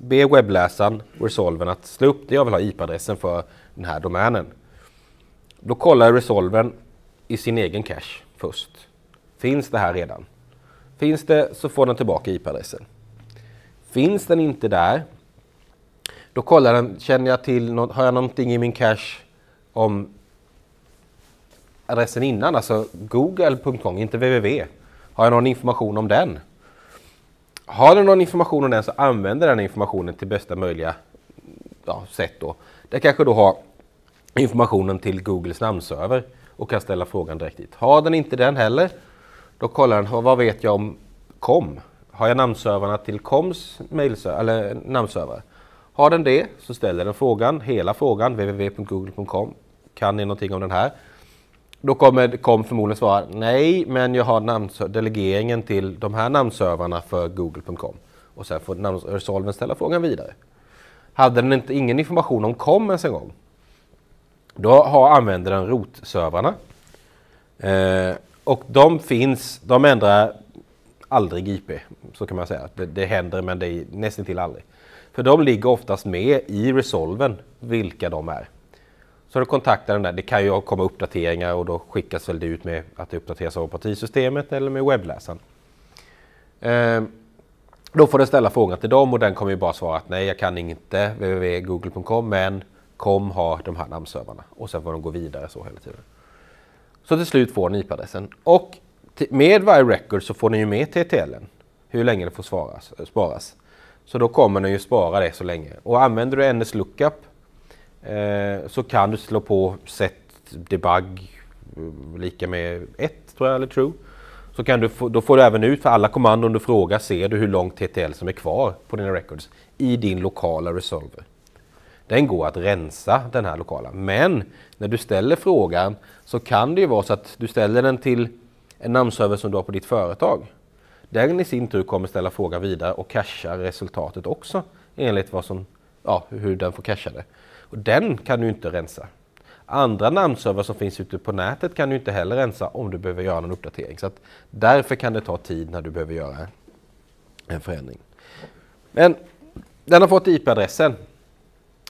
ber webbläsaren Resolven att slå upp det jag vill ha IP-adressen för den här domänen. Då kollar Resolven i sin egen cache först. Finns det här redan? Finns det så får den tillbaka IP-adressen. Finns den inte där, då kollar den, känner jag till, har jag någonting i min cache om adressen innan, alltså google.com, inte www. Har jag någon information om den? Har du någon information om den så använder den informationen till bästa möjliga ja, sätt då. Det kanske då har informationen till Googles namnserver och kan ställa frågan direkt dit. Har den inte den heller, då kollar den vad vet jag om kom? Har jag namnservrarna till koms mailserver, eller namnserver? Har den det så ställer den frågan, hela frågan, www.google.com. Kan ni någonting om den här? Då kommer kom förmodligen svara nej, men jag har delegeringen till de här namnservrarna för google.com. Och sen får Resolven ställa frågan vidare. Hade den inte ingen information om kom ens en gång, då har, använder den rotservrarna. Eh, och de finns, de ändrar aldrig IP, så kan man säga. Det, det händer men det är nästan till aldrig. För de ligger oftast med i Resolven, vilka de är. Så du kontaktar den där, det kan ju komma uppdateringar och då skickas väl det ut med att det uppdateras av partisystemet eller med webbläsaren. Ehm, då får du ställa frågan till dem och den kommer ju bara svara att nej, jag kan inte www.google.com men kom har de här namnservrarna och sen får de gå vidare så hela tiden. Så till slut får ni IP-adressen och med varje record så får ni ju med TTL, hur länge det får svaras, eh, sparas. Så då kommer den ju spara det så länge. Och använder du NS Lookup eh, så kan du slå på set debug eh, lika med 1 tror jag, eller true. Så kan du få, då får du även ut för alla kommandon du frågar ser du hur långt TTL som är kvar på dina records i din lokala resolver. Den går att rensa den här lokala. Men när du ställer frågan så kan det ju vara så att du ställer den till en namnserver som du har på ditt företag. Den i sin tur kommer ställa frågan vidare och casha resultatet också enligt vad som, ja, hur den får casha det. Och den kan du inte rensa. Andra namnserver som finns ute på nätet kan du inte heller rensa om du behöver göra någon uppdatering. Så därför kan det ta tid när du behöver göra en förändring. Men den har fått IP-adressen.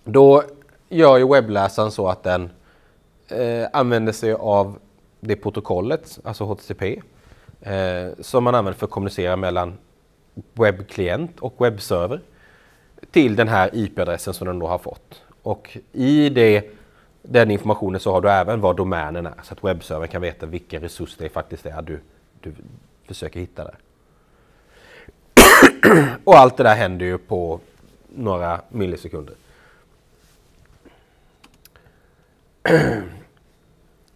Då gör ju webbläsaren så att den eh, använder sig av det protokollet, alltså HTTP, eh, som man använder för att kommunicera mellan webbklient och webbserver till den här IP-adressen som den då har fått. Och i det, den informationen så har du även vad domänen är så att webbservern kan veta vilken resurs det faktiskt är du, du försöker hitta där. och allt det där händer ju på några millisekunder.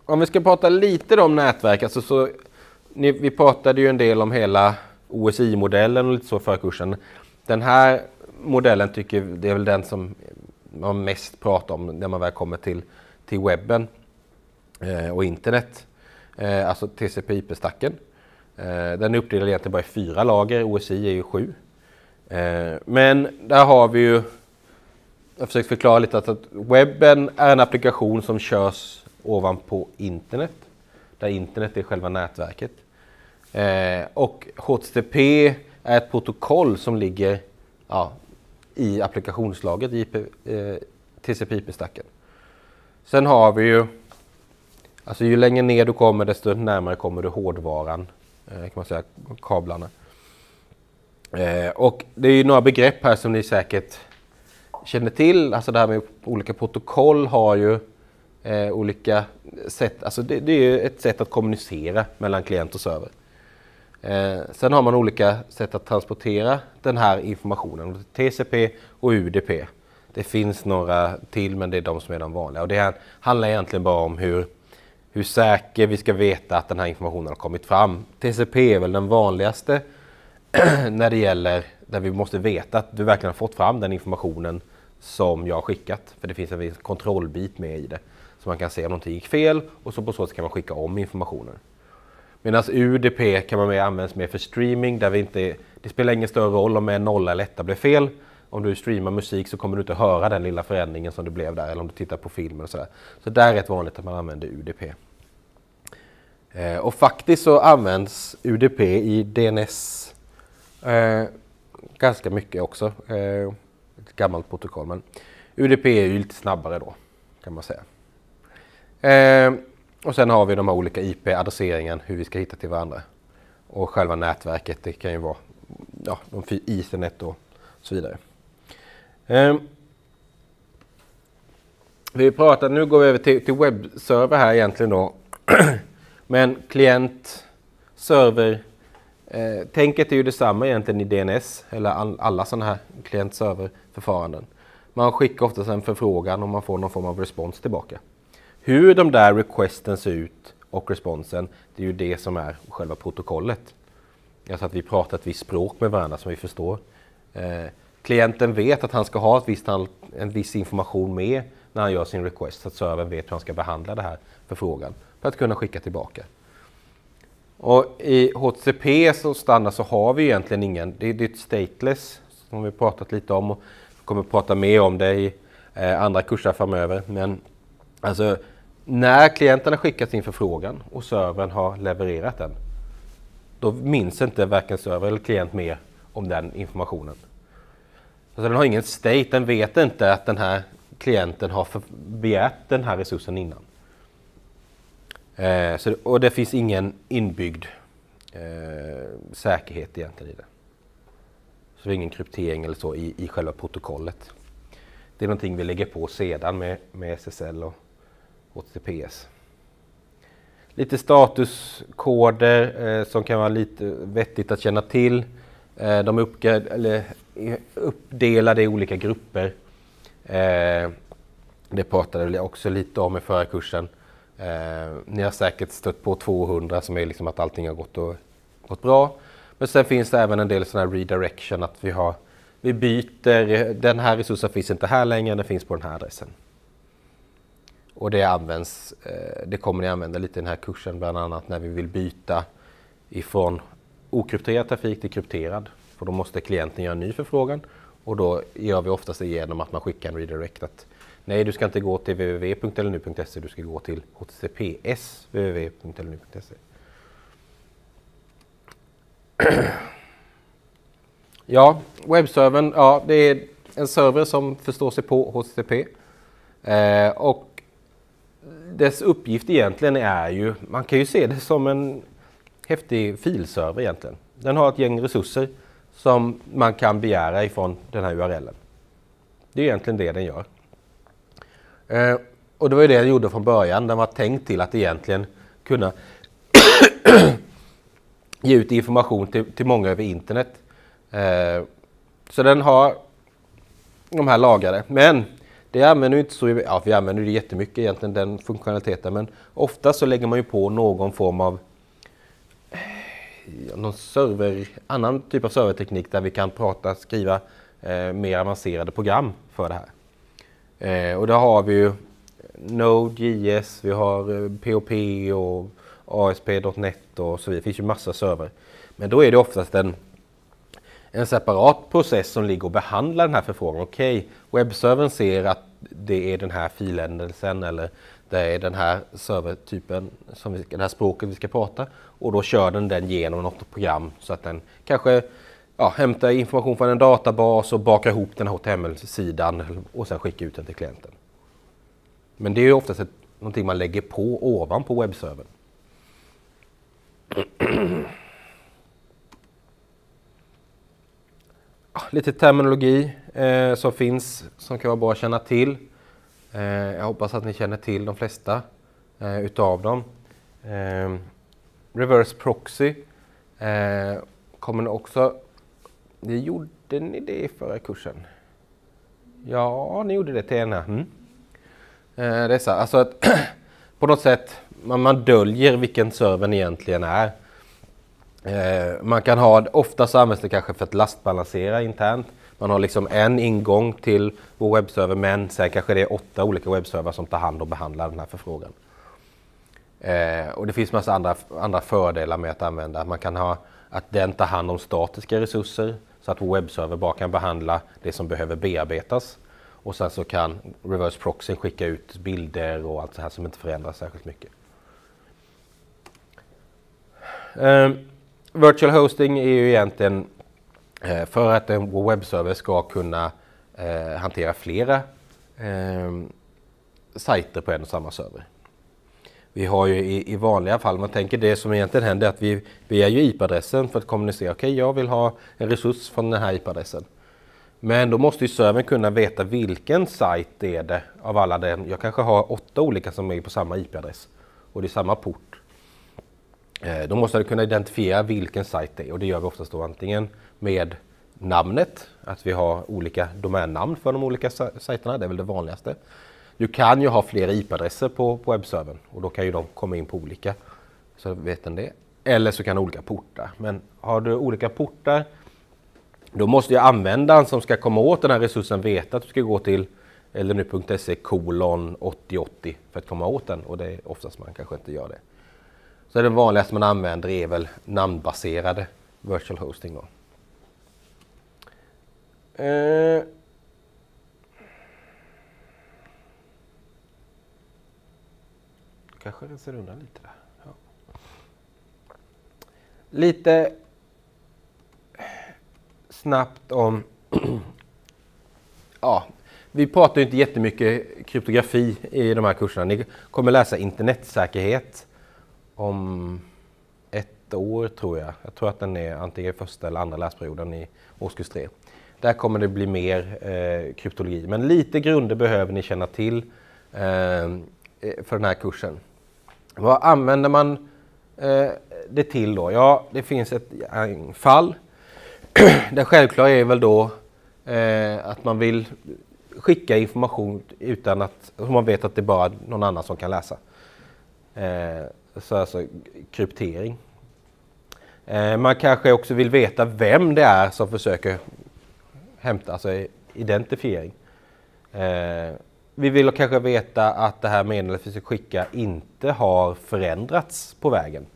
Om vi ska prata lite om nätverk, alltså så, ni, vi pratade ju en del om hela OSI-modellen och lite så för kursen. Den här modellen tycker det är väl den som man mest pratar om när man väl kommer till, till webben eh, och internet. Eh, alltså TCP/IP-stacken. Eh, den är uppdelad egentligen bara i fyra lager, OSI är ju sju. Eh, men där har vi ju, jag har försökt förklara lite att, att webben är en applikation som körs ovanpå internet. Där internet är själva nätverket. Eh, och HTTP är ett protokoll som ligger ja, i applikationslaget i eh, TCP/IP-stacken. Sen har vi ju, alltså ju längre ner du kommer desto närmare kommer du hårdvaran, eh, kan man säga, kablarna. Eh, och det är ju några begrepp här som ni säkert känner till. Alltså det här med olika protokoll har ju eh, olika sätt. Alltså det, det, är ett sätt att kommunicera mellan klient och server. Eh, sen har man olika sätt att transportera den här informationen. TCP och UDP. Det finns några till men det är de som är de vanliga. Och det här handlar egentligen bara om hur, hur säker vi ska veta att den här informationen har kommit fram. TCP är väl den vanligaste när det gäller där vi måste veta att du verkligen har fått fram den informationen som jag har skickat. För det finns en viss kontrollbit med i det. Så man kan se om någonting gick fel och så på så sätt kan man skicka om informationen. Medan UDP kan man mer användas mer för streaming där vi inte, det spelar ingen större roll om en nolla eller etta blev fel. Om du streamar musik så kommer du inte höra den lilla förändringen som det blev där eller om du tittar på film och sådär. Så där är rätt vanligt att man använder UDP. Eh, och faktiskt så används UDP i DNS eh, ganska mycket också. Eh, ett gammalt protokoll men UDP är ju lite snabbare då kan man säga. Eh, och sen har vi de här olika IP-adresseringen, hur vi ska hitta till varandra. Och själva nätverket, det kan ju vara ja, de Ethernet och så vidare. Eh, vi pratar, nu går vi över till, till webbserver här egentligen då. Men klient, server, eh, tänket är ju detsamma egentligen i DNS eller all, alla sådana här klient-server-förfaranden. Man skickar oftast en förfrågan och man får någon form av respons tillbaka. Hur de där requesten ser ut och responsen, det är ju det som är själva protokollet. Alltså att vi pratar ett visst språk med varandra som vi förstår. Eh, klienten vet att han ska ha ett visst, en viss information med när han gör sin request, så att servern vet hur han ska behandla det här förfrågan för att kunna skicka tillbaka. Och I HTTP så standard så har vi egentligen ingen, det är ett stateless som vi pratat lite om och kommer prata mer om det i eh, andra kurser framöver. Men alltså när klienten har skickat sin förfrågan och servern har levererat den, då minns inte varken server eller klient mer om den informationen. Alltså den har ingen state, den vet inte att den här klienten har begärt den här resursen innan. Eh, så, och det finns ingen inbyggd eh, säkerhet egentligen i det. Så det är ingen kryptering eller så i, i själva protokollet. Det är någonting vi lägger på sedan med, med SSL och HTTPS. Lite statuskoder eh, som kan vara lite vettigt att känna till. Eh, de är eller, eh, uppdelade i olika grupper. Eh, det pratade vi också lite om i förra kursen. Eh, ni har säkert stött på 200 som är liksom att allting har gått, och, gått bra. Men sen finns det även en del sådana här redirection att vi har vi byter, eh, den här resursen finns inte här längre, den finns på den här adressen. Och det används, eh, det kommer ni använda lite i den här kursen, bland annat när vi vill byta ifrån okrypterad trafik till krypterad. För då måste klienten göra en ny förfrågan och då gör vi oftast det genom att man skickar en redirect. Att, nej, du ska inte gå till www.lnu.se, du ska gå till https www.lnu.se. Ja, webbservern, ja, det är en server som förstår sig på HTTP. Eh, och dess uppgift egentligen är ju, man kan ju se det som en häftig filserver egentligen. Den har ett gäng resurser som man kan begära ifrån den här URLen. Det är egentligen det den gör. Eh, och det var ju det den gjorde från början. Den var tänkt till att egentligen kunna ge ut information till, till många över internet. Eh, så den har de här lagrade. Men det använder vi inte så, ja vi använder det jättemycket egentligen den funktionaliteten men ofta så lägger man ju på någon form av eh, någon server, annan typ av serverteknik där vi kan prata, skriva eh, mer avancerade program för det här. Eh, och där har vi ju Node.js, vi har eh, POP och ASP.NET och så vidare. Det finns ju massa server. Men då är det oftast en en separat process som ligger och behandlar den här förfrågan. Okej, okay, webbservern ser att det är den här filändelsen eller det är den här servertypen, som vi, det här språket vi ska prata och då kör den den genom något program så att den kanske ja, hämtar information från en databas och bakar ihop den här HTML-sidan och sen skickar ut den till klienten. Men det är ju oftast ett, någonting man lägger på ovanpå webbservern. Lite terminologi eh, som finns som kan vara bra att känna till. Eh, jag hoppas att ni känner till de flesta eh, utav dem. Eh, reverse proxy eh, kommer också... Det gjorde ni det i förra kursen? Ja, ni gjorde det till ena. Mm. Eh, det är så, alltså att på något sätt man, man döljer vilken servern egentligen är. Eh, man kan ha, ofta så används det kanske för att lastbalansera internt. Man har liksom en ingång till vår webbserver men sen kanske det är åtta olika webbservrar som tar hand och behandlar den här förfrågan. Eh, och det finns massa andra, andra fördelar med att använda. Man kan ha att den tar hand om statiska resurser så att vår webbserver bara kan behandla det som behöver bearbetas. Och sen så kan reverse proxy skicka ut bilder och allt så här som inte förändras särskilt mycket. Eh, virtual hosting är ju egentligen eh, för att en webbserver ska kunna eh, hantera flera eh, sajter på en och samma server. Vi har ju i, i vanliga fall, man tänker det som egentligen händer att vi, begär ju IP-adressen för att kommunicera. Okej, okay, jag vill ha en resurs från den här IP-adressen. Men då måste ju servern kunna veta vilken sajt det är det av alla dem. Jag kanske har åtta olika som är på samma IP-adress och det är samma port. Eh, då måste du kunna identifiera vilken sajt det är och det gör vi oftast då antingen med namnet, att vi har olika domännamn för de olika sajterna, det är väl det vanligaste. Du kan ju ha flera IP-adresser på, på webbservern och då kan ju de komma in på olika, så vet den det. Eller så kan du ha olika portar. Men har du olika portar, då måste ju användaren som ska komma åt den här resursen veta att du ska gå till lnu.se kolon 8080 för att komma åt den och det är oftast man kanske inte gör det. Så det vanligaste man använder är väl namnbaserade virtual hosting. Då. Eh. Kanske rensar undan lite där. Ja. Lite snabbt om... ja, vi pratar ju inte jättemycket kryptografi i de här kurserna. Ni kommer läsa internetsäkerhet om ett år tror jag. Jag tror att den är antingen första eller andra läsperioden i årskurs 3. Där kommer det bli mer eh, kryptologi. Men lite grunder behöver ni känna till eh, eh, för den här kursen. Vad använder man eh, det till då? Ja, det finns ett fall. det självklara är väl då eh, att man vill skicka information utan att man vet att det är bara någon annan som kan läsa. Eh, så alltså kryptering. Eh, man kanske också vill veta vem det är som försöker hämta, alltså identifiering. Eh, vi vill kanske veta att det här meddelandet vi ska skicka inte har förändrats på vägen.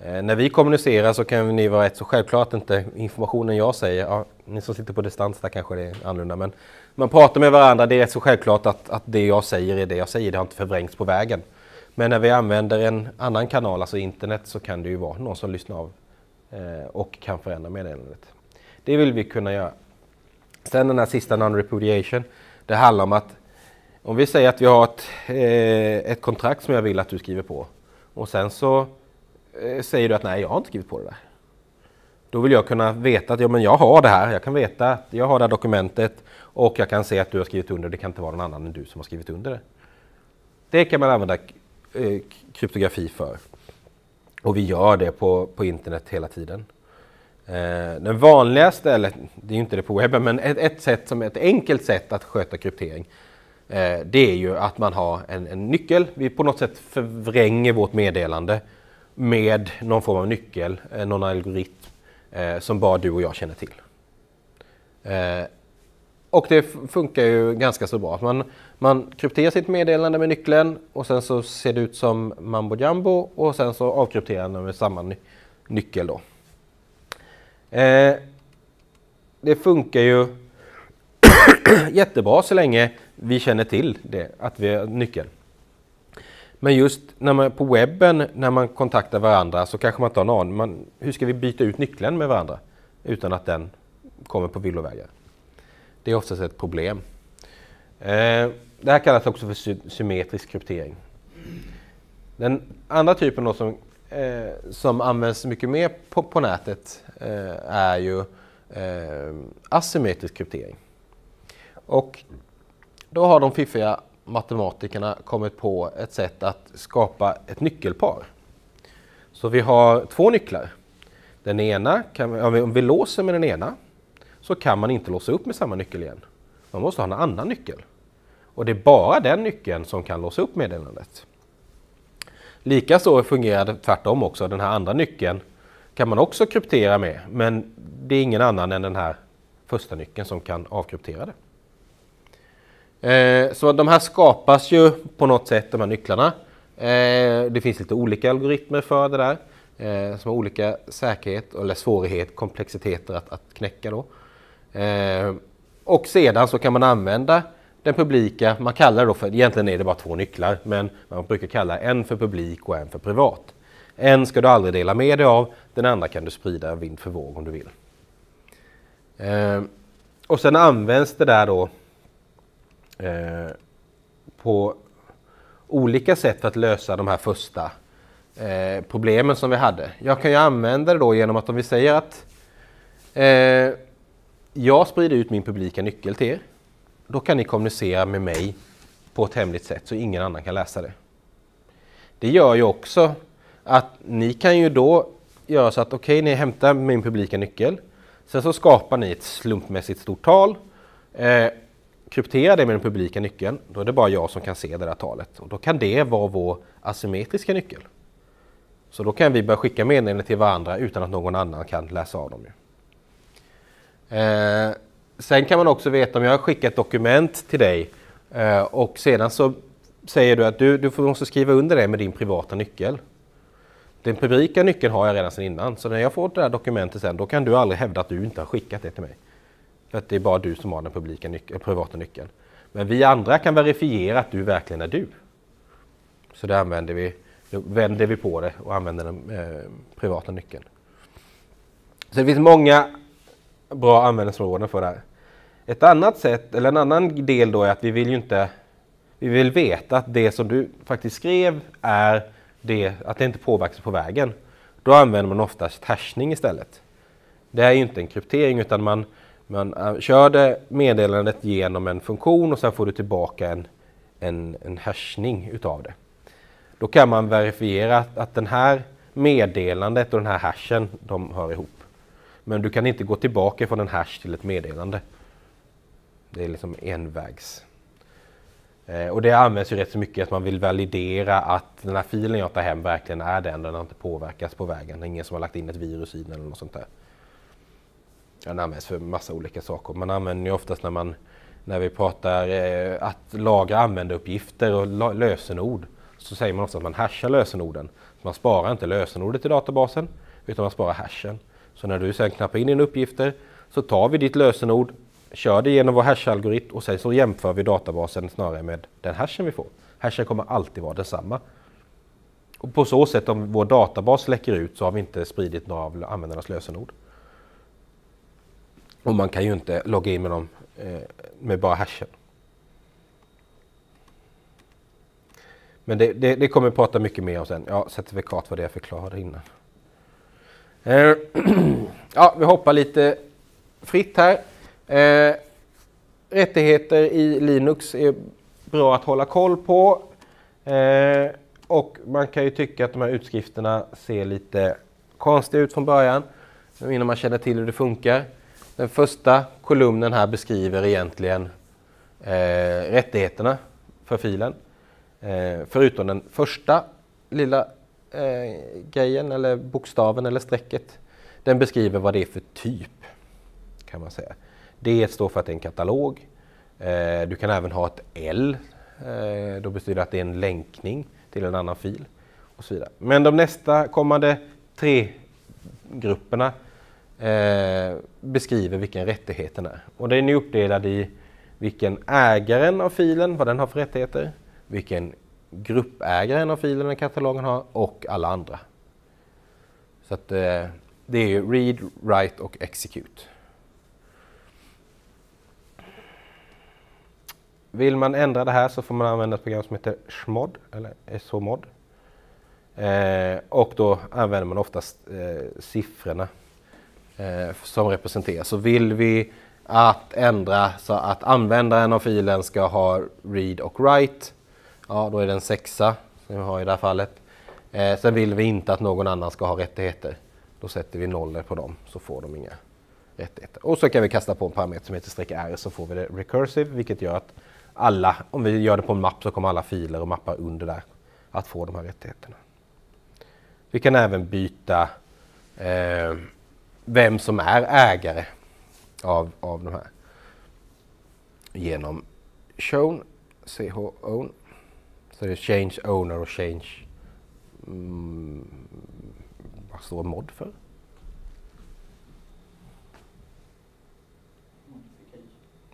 Eh, när vi kommunicerar så kan ni vara rätt så självklart inte informationen jag säger, ja, ni som sitter på distans där kanske det är annorlunda, men man pratar med varandra, det är rätt så självklart att, att det jag säger är det jag säger, det har inte förvrängts på vägen. Men när vi använder en annan kanal, alltså internet, så kan det ju vara någon som lyssnar av eh, och kan förändra meddelandet. Det vill vi kunna göra. Sen den här sista non-repudiation, det handlar om att om vi säger att vi har ett, eh, ett kontrakt som jag vill att du skriver på och sen så eh, säger du att nej, jag har inte skrivit på det där. Då vill jag kunna veta att ja, men jag har det här. Jag kan veta att jag har det här dokumentet och jag kan se att du har skrivit under. Det kan inte vara någon annan än du som har skrivit under det. Det kan man använda eh, kryptografi för. Och vi gör det på, på internet hela tiden. Eh, den vanligaste, eller det är ju inte det på webben, men ett, ett, sätt som ett enkelt sätt att sköta kryptering eh, det är ju att man har en, en, nyckel. Vi på något sätt förvränger vårt meddelande med någon form av nyckel, eh, någon algoritm eh, som bara du och jag känner till. Eh, och det funkar ju ganska så bra. Man, man krypterar sitt meddelande med nyckeln och sen så ser det ut som mambo jumbo och sen så avkrypterar man med samma ny nyckel. Då. Eh, det funkar ju jättebra så länge vi känner till det, att vi har nyckeln. Men just när man, på webben, när man kontaktar varandra så kanske man inte har en aning. Man, hur ska vi byta ut nyckeln med varandra utan att den kommer på villovägar? Det är oftast ett problem. Eh, det här kallas också för sy symmetrisk kryptering. Den andra typen då som, eh, som används mycket mer på, på nätet eh, är ju eh, asymmetrisk kryptering. Och då har de fiffiga matematikerna kommit på ett sätt att skapa ett nyckelpar. Så vi har två nycklar. Den ena, kan, om vi låser med den ena så kan man inte låsa upp med samma nyckel igen. Man måste ha en annan nyckel. Och det är bara den nyckeln som kan låsa upp meddelandet. Likaså fungerar det tvärtom också. Den här andra nyckeln kan man också kryptera med, men det är ingen annan än den här första nyckeln som kan avkryptera det. Eh, så de här skapas ju på något sätt, de här nycklarna, Eh, det finns lite olika algoritmer för det där eh, som har olika säkerhet eller svårighet, komplexiteter att, att knäcka då. Eh, och sedan så kan man använda den publika, man kallar det då för, egentligen är det bara två nycklar, men man brukar kalla en för publik och en för privat. En ska du aldrig dela med dig av, den andra kan du sprida vind för våg om du vill. Eh, och sen används det där då eh, på olika sätt för att lösa de här första eh, problemen som vi hade. Jag kan ju använda det då genom att om vi säger att eh, jag sprider ut min publika nyckel till er. Då kan ni kommunicera med mig på ett hemligt sätt så ingen annan kan läsa det. Det gör ju också att ni kan ju då göra så att okej, okay, ni hämtar min publika nyckel. Sen så skapar ni ett slumpmässigt stort tal. Eh, krypterar det med den publika nyckeln, då är det bara jag som kan se det där talet. Och då kan det vara vår asymmetriska nyckel. Så då kan vi börja skicka meddelanden till varandra utan att någon annan kan läsa av dem. Eh, sen kan man också veta om jag har ett dokument till dig eh, och sedan så säger du att du, du måste skriva under det med din privata nyckel. Den publika nyckeln har jag redan sedan innan, så när jag får det här dokumentet sen, då kan du aldrig hävda att du inte har skickat det till mig. För att det är bara du som har den publika nyckeln, eh, privata nyckeln. Men vi andra kan verifiera att du verkligen är du. Så det använder vi, då vänder vi på det och använder den eh, privata nyckeln. Så det finns många bra användningsområden för det här. Ett annat sätt, eller en annan del då är att vi vill ju inte, vi vill veta att det som du faktiskt skrev är det, att det inte påverkas på vägen. Då använder man oftast hashning istället. Det är ju inte en kryptering utan man, man eh, kör det meddelandet genom en funktion och sen får du tillbaka en, en, en hashning utav det. Då kan man verifiera att, att den här meddelandet och den här hashen, de hör ihop. Men du kan inte gå tillbaka från en hash till ett meddelande. Det är liksom envägs. Eh, och det används ju rätt så mycket att man vill validera att den här filen jag tar hem verkligen är den, den har inte påverkats på vägen. Det är ingen som har lagt in ett virus i den eller något sånt där. Den används för massa olika saker. Man använder ju oftast när, man, när vi pratar eh, att lagra användaruppgifter och lösenord så säger man ofta att man hashar lösenorden. man sparar inte lösenordet i databasen utan man sparar hashen. Så när du sen knappar in dina uppgifter så tar vi ditt lösenord, kör det genom vår hash-algoritm och sen så jämför vi databasen snarare med den hashen vi får. Hashen kommer alltid vara densamma. Och på så sätt om vår databas läcker ut så har vi inte spridit några av användarnas lösenord. Och man kan ju inte logga in med dem eh, med bara hashen. Men det, det, det kommer vi prata mycket mer om sen. Ja, certifikat var det jag förklarade innan. Eh, ja, vi hoppar lite fritt här. Eh, rättigheter i Linux är bra att hålla koll på. Eh, och man kan ju tycka att de här utskrifterna ser lite konstiga ut från början. Innan man känner till hur det funkar. Den första kolumnen här beskriver egentligen eh, rättigheterna för filen. Eh, förutom den första lilla eh, grejen eller bokstaven eller strecket. Den beskriver vad det är för typ kan man säga. D står för att det är en katalog. Eh, du kan även ha ett L. Eh, då betyder det att det är en länkning till en annan fil. och så vidare. Men de nästa kommande tre grupperna eh, beskriver vilken rättigheten är. Och den är uppdelad i vilken ägaren av filen, vad den har för rättigheter, vilken gruppägaren av filen i katalogen har och alla andra. Så att eh, det är ju read, write och execute. Vill man ändra det här så får man använda ett program som heter Shmod eller SHMod. Eh, och då använder man oftast eh, siffrorna eh, som representerar. Så vill vi att ändra så att användaren av filen ska ha read och write Ja, då är det en sexa som vi har i det här fallet. Eh, sen vill vi inte att någon annan ska ha rättigheter. Då sätter vi nollor på dem så får de inga rättigheter. Och så kan vi kasta på en parameter som heter streck R så får vi det recursive vilket gör att alla, om vi gör det på en mapp så kommer alla filer och mappar under där att få de här rättigheterna. Vi kan även byta eh, vem som är ägare av, av de här genom shown, ch own så det är change owner och change... Mm, vad står mod för?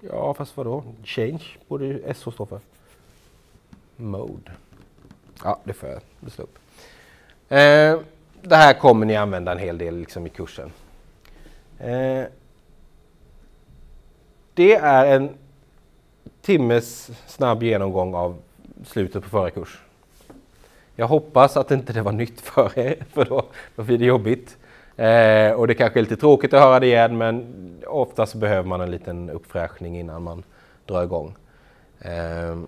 Ja, fast vadå? Change borde ju SO stå för. Mode. Ja, det får jag slå upp. Eh, det här kommer ni använda en hel del liksom i kursen. Eh, det är en timmes snabb genomgång av slutet på förra kurs. Jag hoppas att inte det var nytt för er, för då, då blir det jobbigt. Eh, och det kanske är lite tråkigt att höra det igen, men oftast behöver man en liten uppfräschning innan man drar igång. Eh,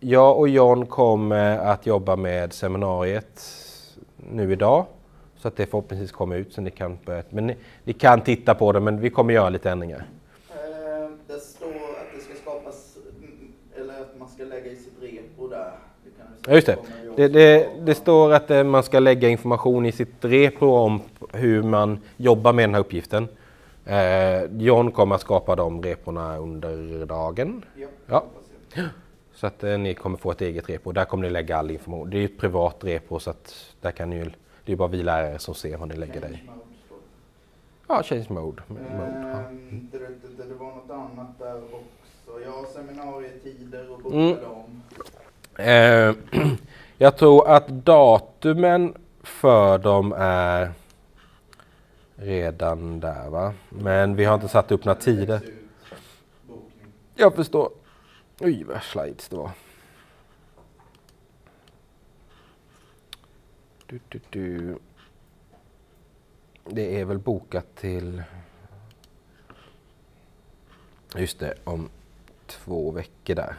jag och John kommer att jobba med seminariet nu idag, så att det förhoppningsvis kommer ut så ni kan börja, men ni, ni kan titta på det, men vi kommer göra lite ändringar. Eh, Det står att det ska skapas, mm, eller att man ska lägga i sitt repo där. Det kan vi se. Ja, just det. Det, det, det står att eh, man ska lägga information i sitt repro om hur man jobbar med den här uppgiften. Eh, John kommer att skapa de reporna under dagen. Ja, Ja. Så att eh, ni kommer få ett eget repo. Där kommer ni lägga all information. Det är ett privat repo så att där kan ni det är bara vi lärare som ser vad ni lägger där i. Change mode. Ja, change mode. mode ja. Ehm, Det, det, det var något annat där också. Ja, seminarietider och Mm. dem. Eh, jag tror att datumen för dem är redan där va? Men vi har inte satt upp några tider. Jag förstår. Oj vad slides det var. Du, du, du. Det är väl bokat till... Just det, om två veckor där.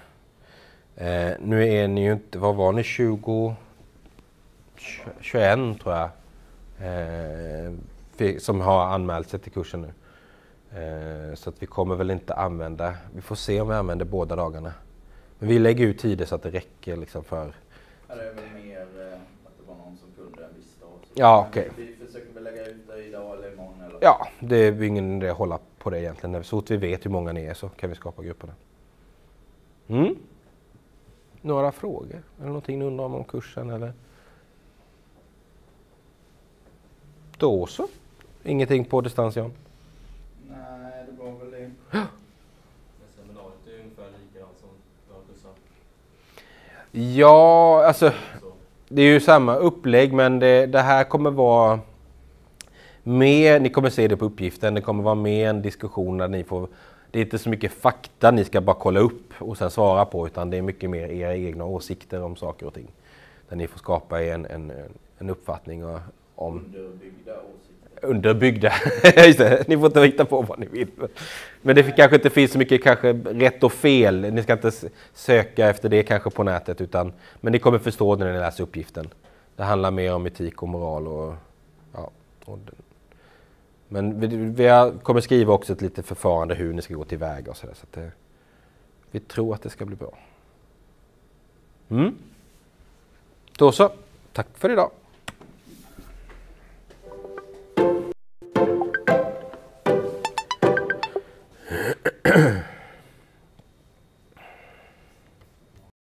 Eh, nu är ni ju inte, vad var ni, 20... 21 tror jag. Eh, som har anmält sig till kursen nu. Eh, så att vi kommer väl inte använda, vi får se om vi använder båda dagarna. Men vi lägger ut tider så att det räcker liksom för... Ja, det är väl mer eh, att det var någon som kunde en viss dag. Ja, okej. Vi, vi försöker väl lägga ut det idag eller imorgon eller? Ja, det är ingen idé att hålla på det egentligen. Så fort vi vet hur många ni är så kan vi skapa grupperna. Mm. Några frågor? Eller någonting ni undrar om, om kursen eller? Då så. Ingenting på distans Jan? Nej, det var väl det. Men seminariet är ungefär likadant som våra kursar. Ja, alltså Så. det är ju samma upplägg men det, det här kommer vara mer, ni kommer se det på uppgiften, det kommer vara mer en diskussion där ni får det är inte så mycket fakta ni ska bara kolla upp och sen svara på utan det är mycket mer era egna åsikter om saker och ting. Där ni får skapa en, en, en uppfattning och- om Underbyggda åsikter. underbyggda. Just det, ni får inte hitta på vad ni vill. Men det kanske inte finns så mycket kanske rätt och fel. Ni ska inte söka efter det kanske på nätet utan men ni kommer förstå det när ni läser uppgiften. Det handlar mer om etik och moral och ja. Och. Men vi, vi kommer skriva också ett litet förfarande hur ni ska gå tillväga och sådär. Så att det, vi tror att det ska bli bra. Mm. Då så. Tack för idag.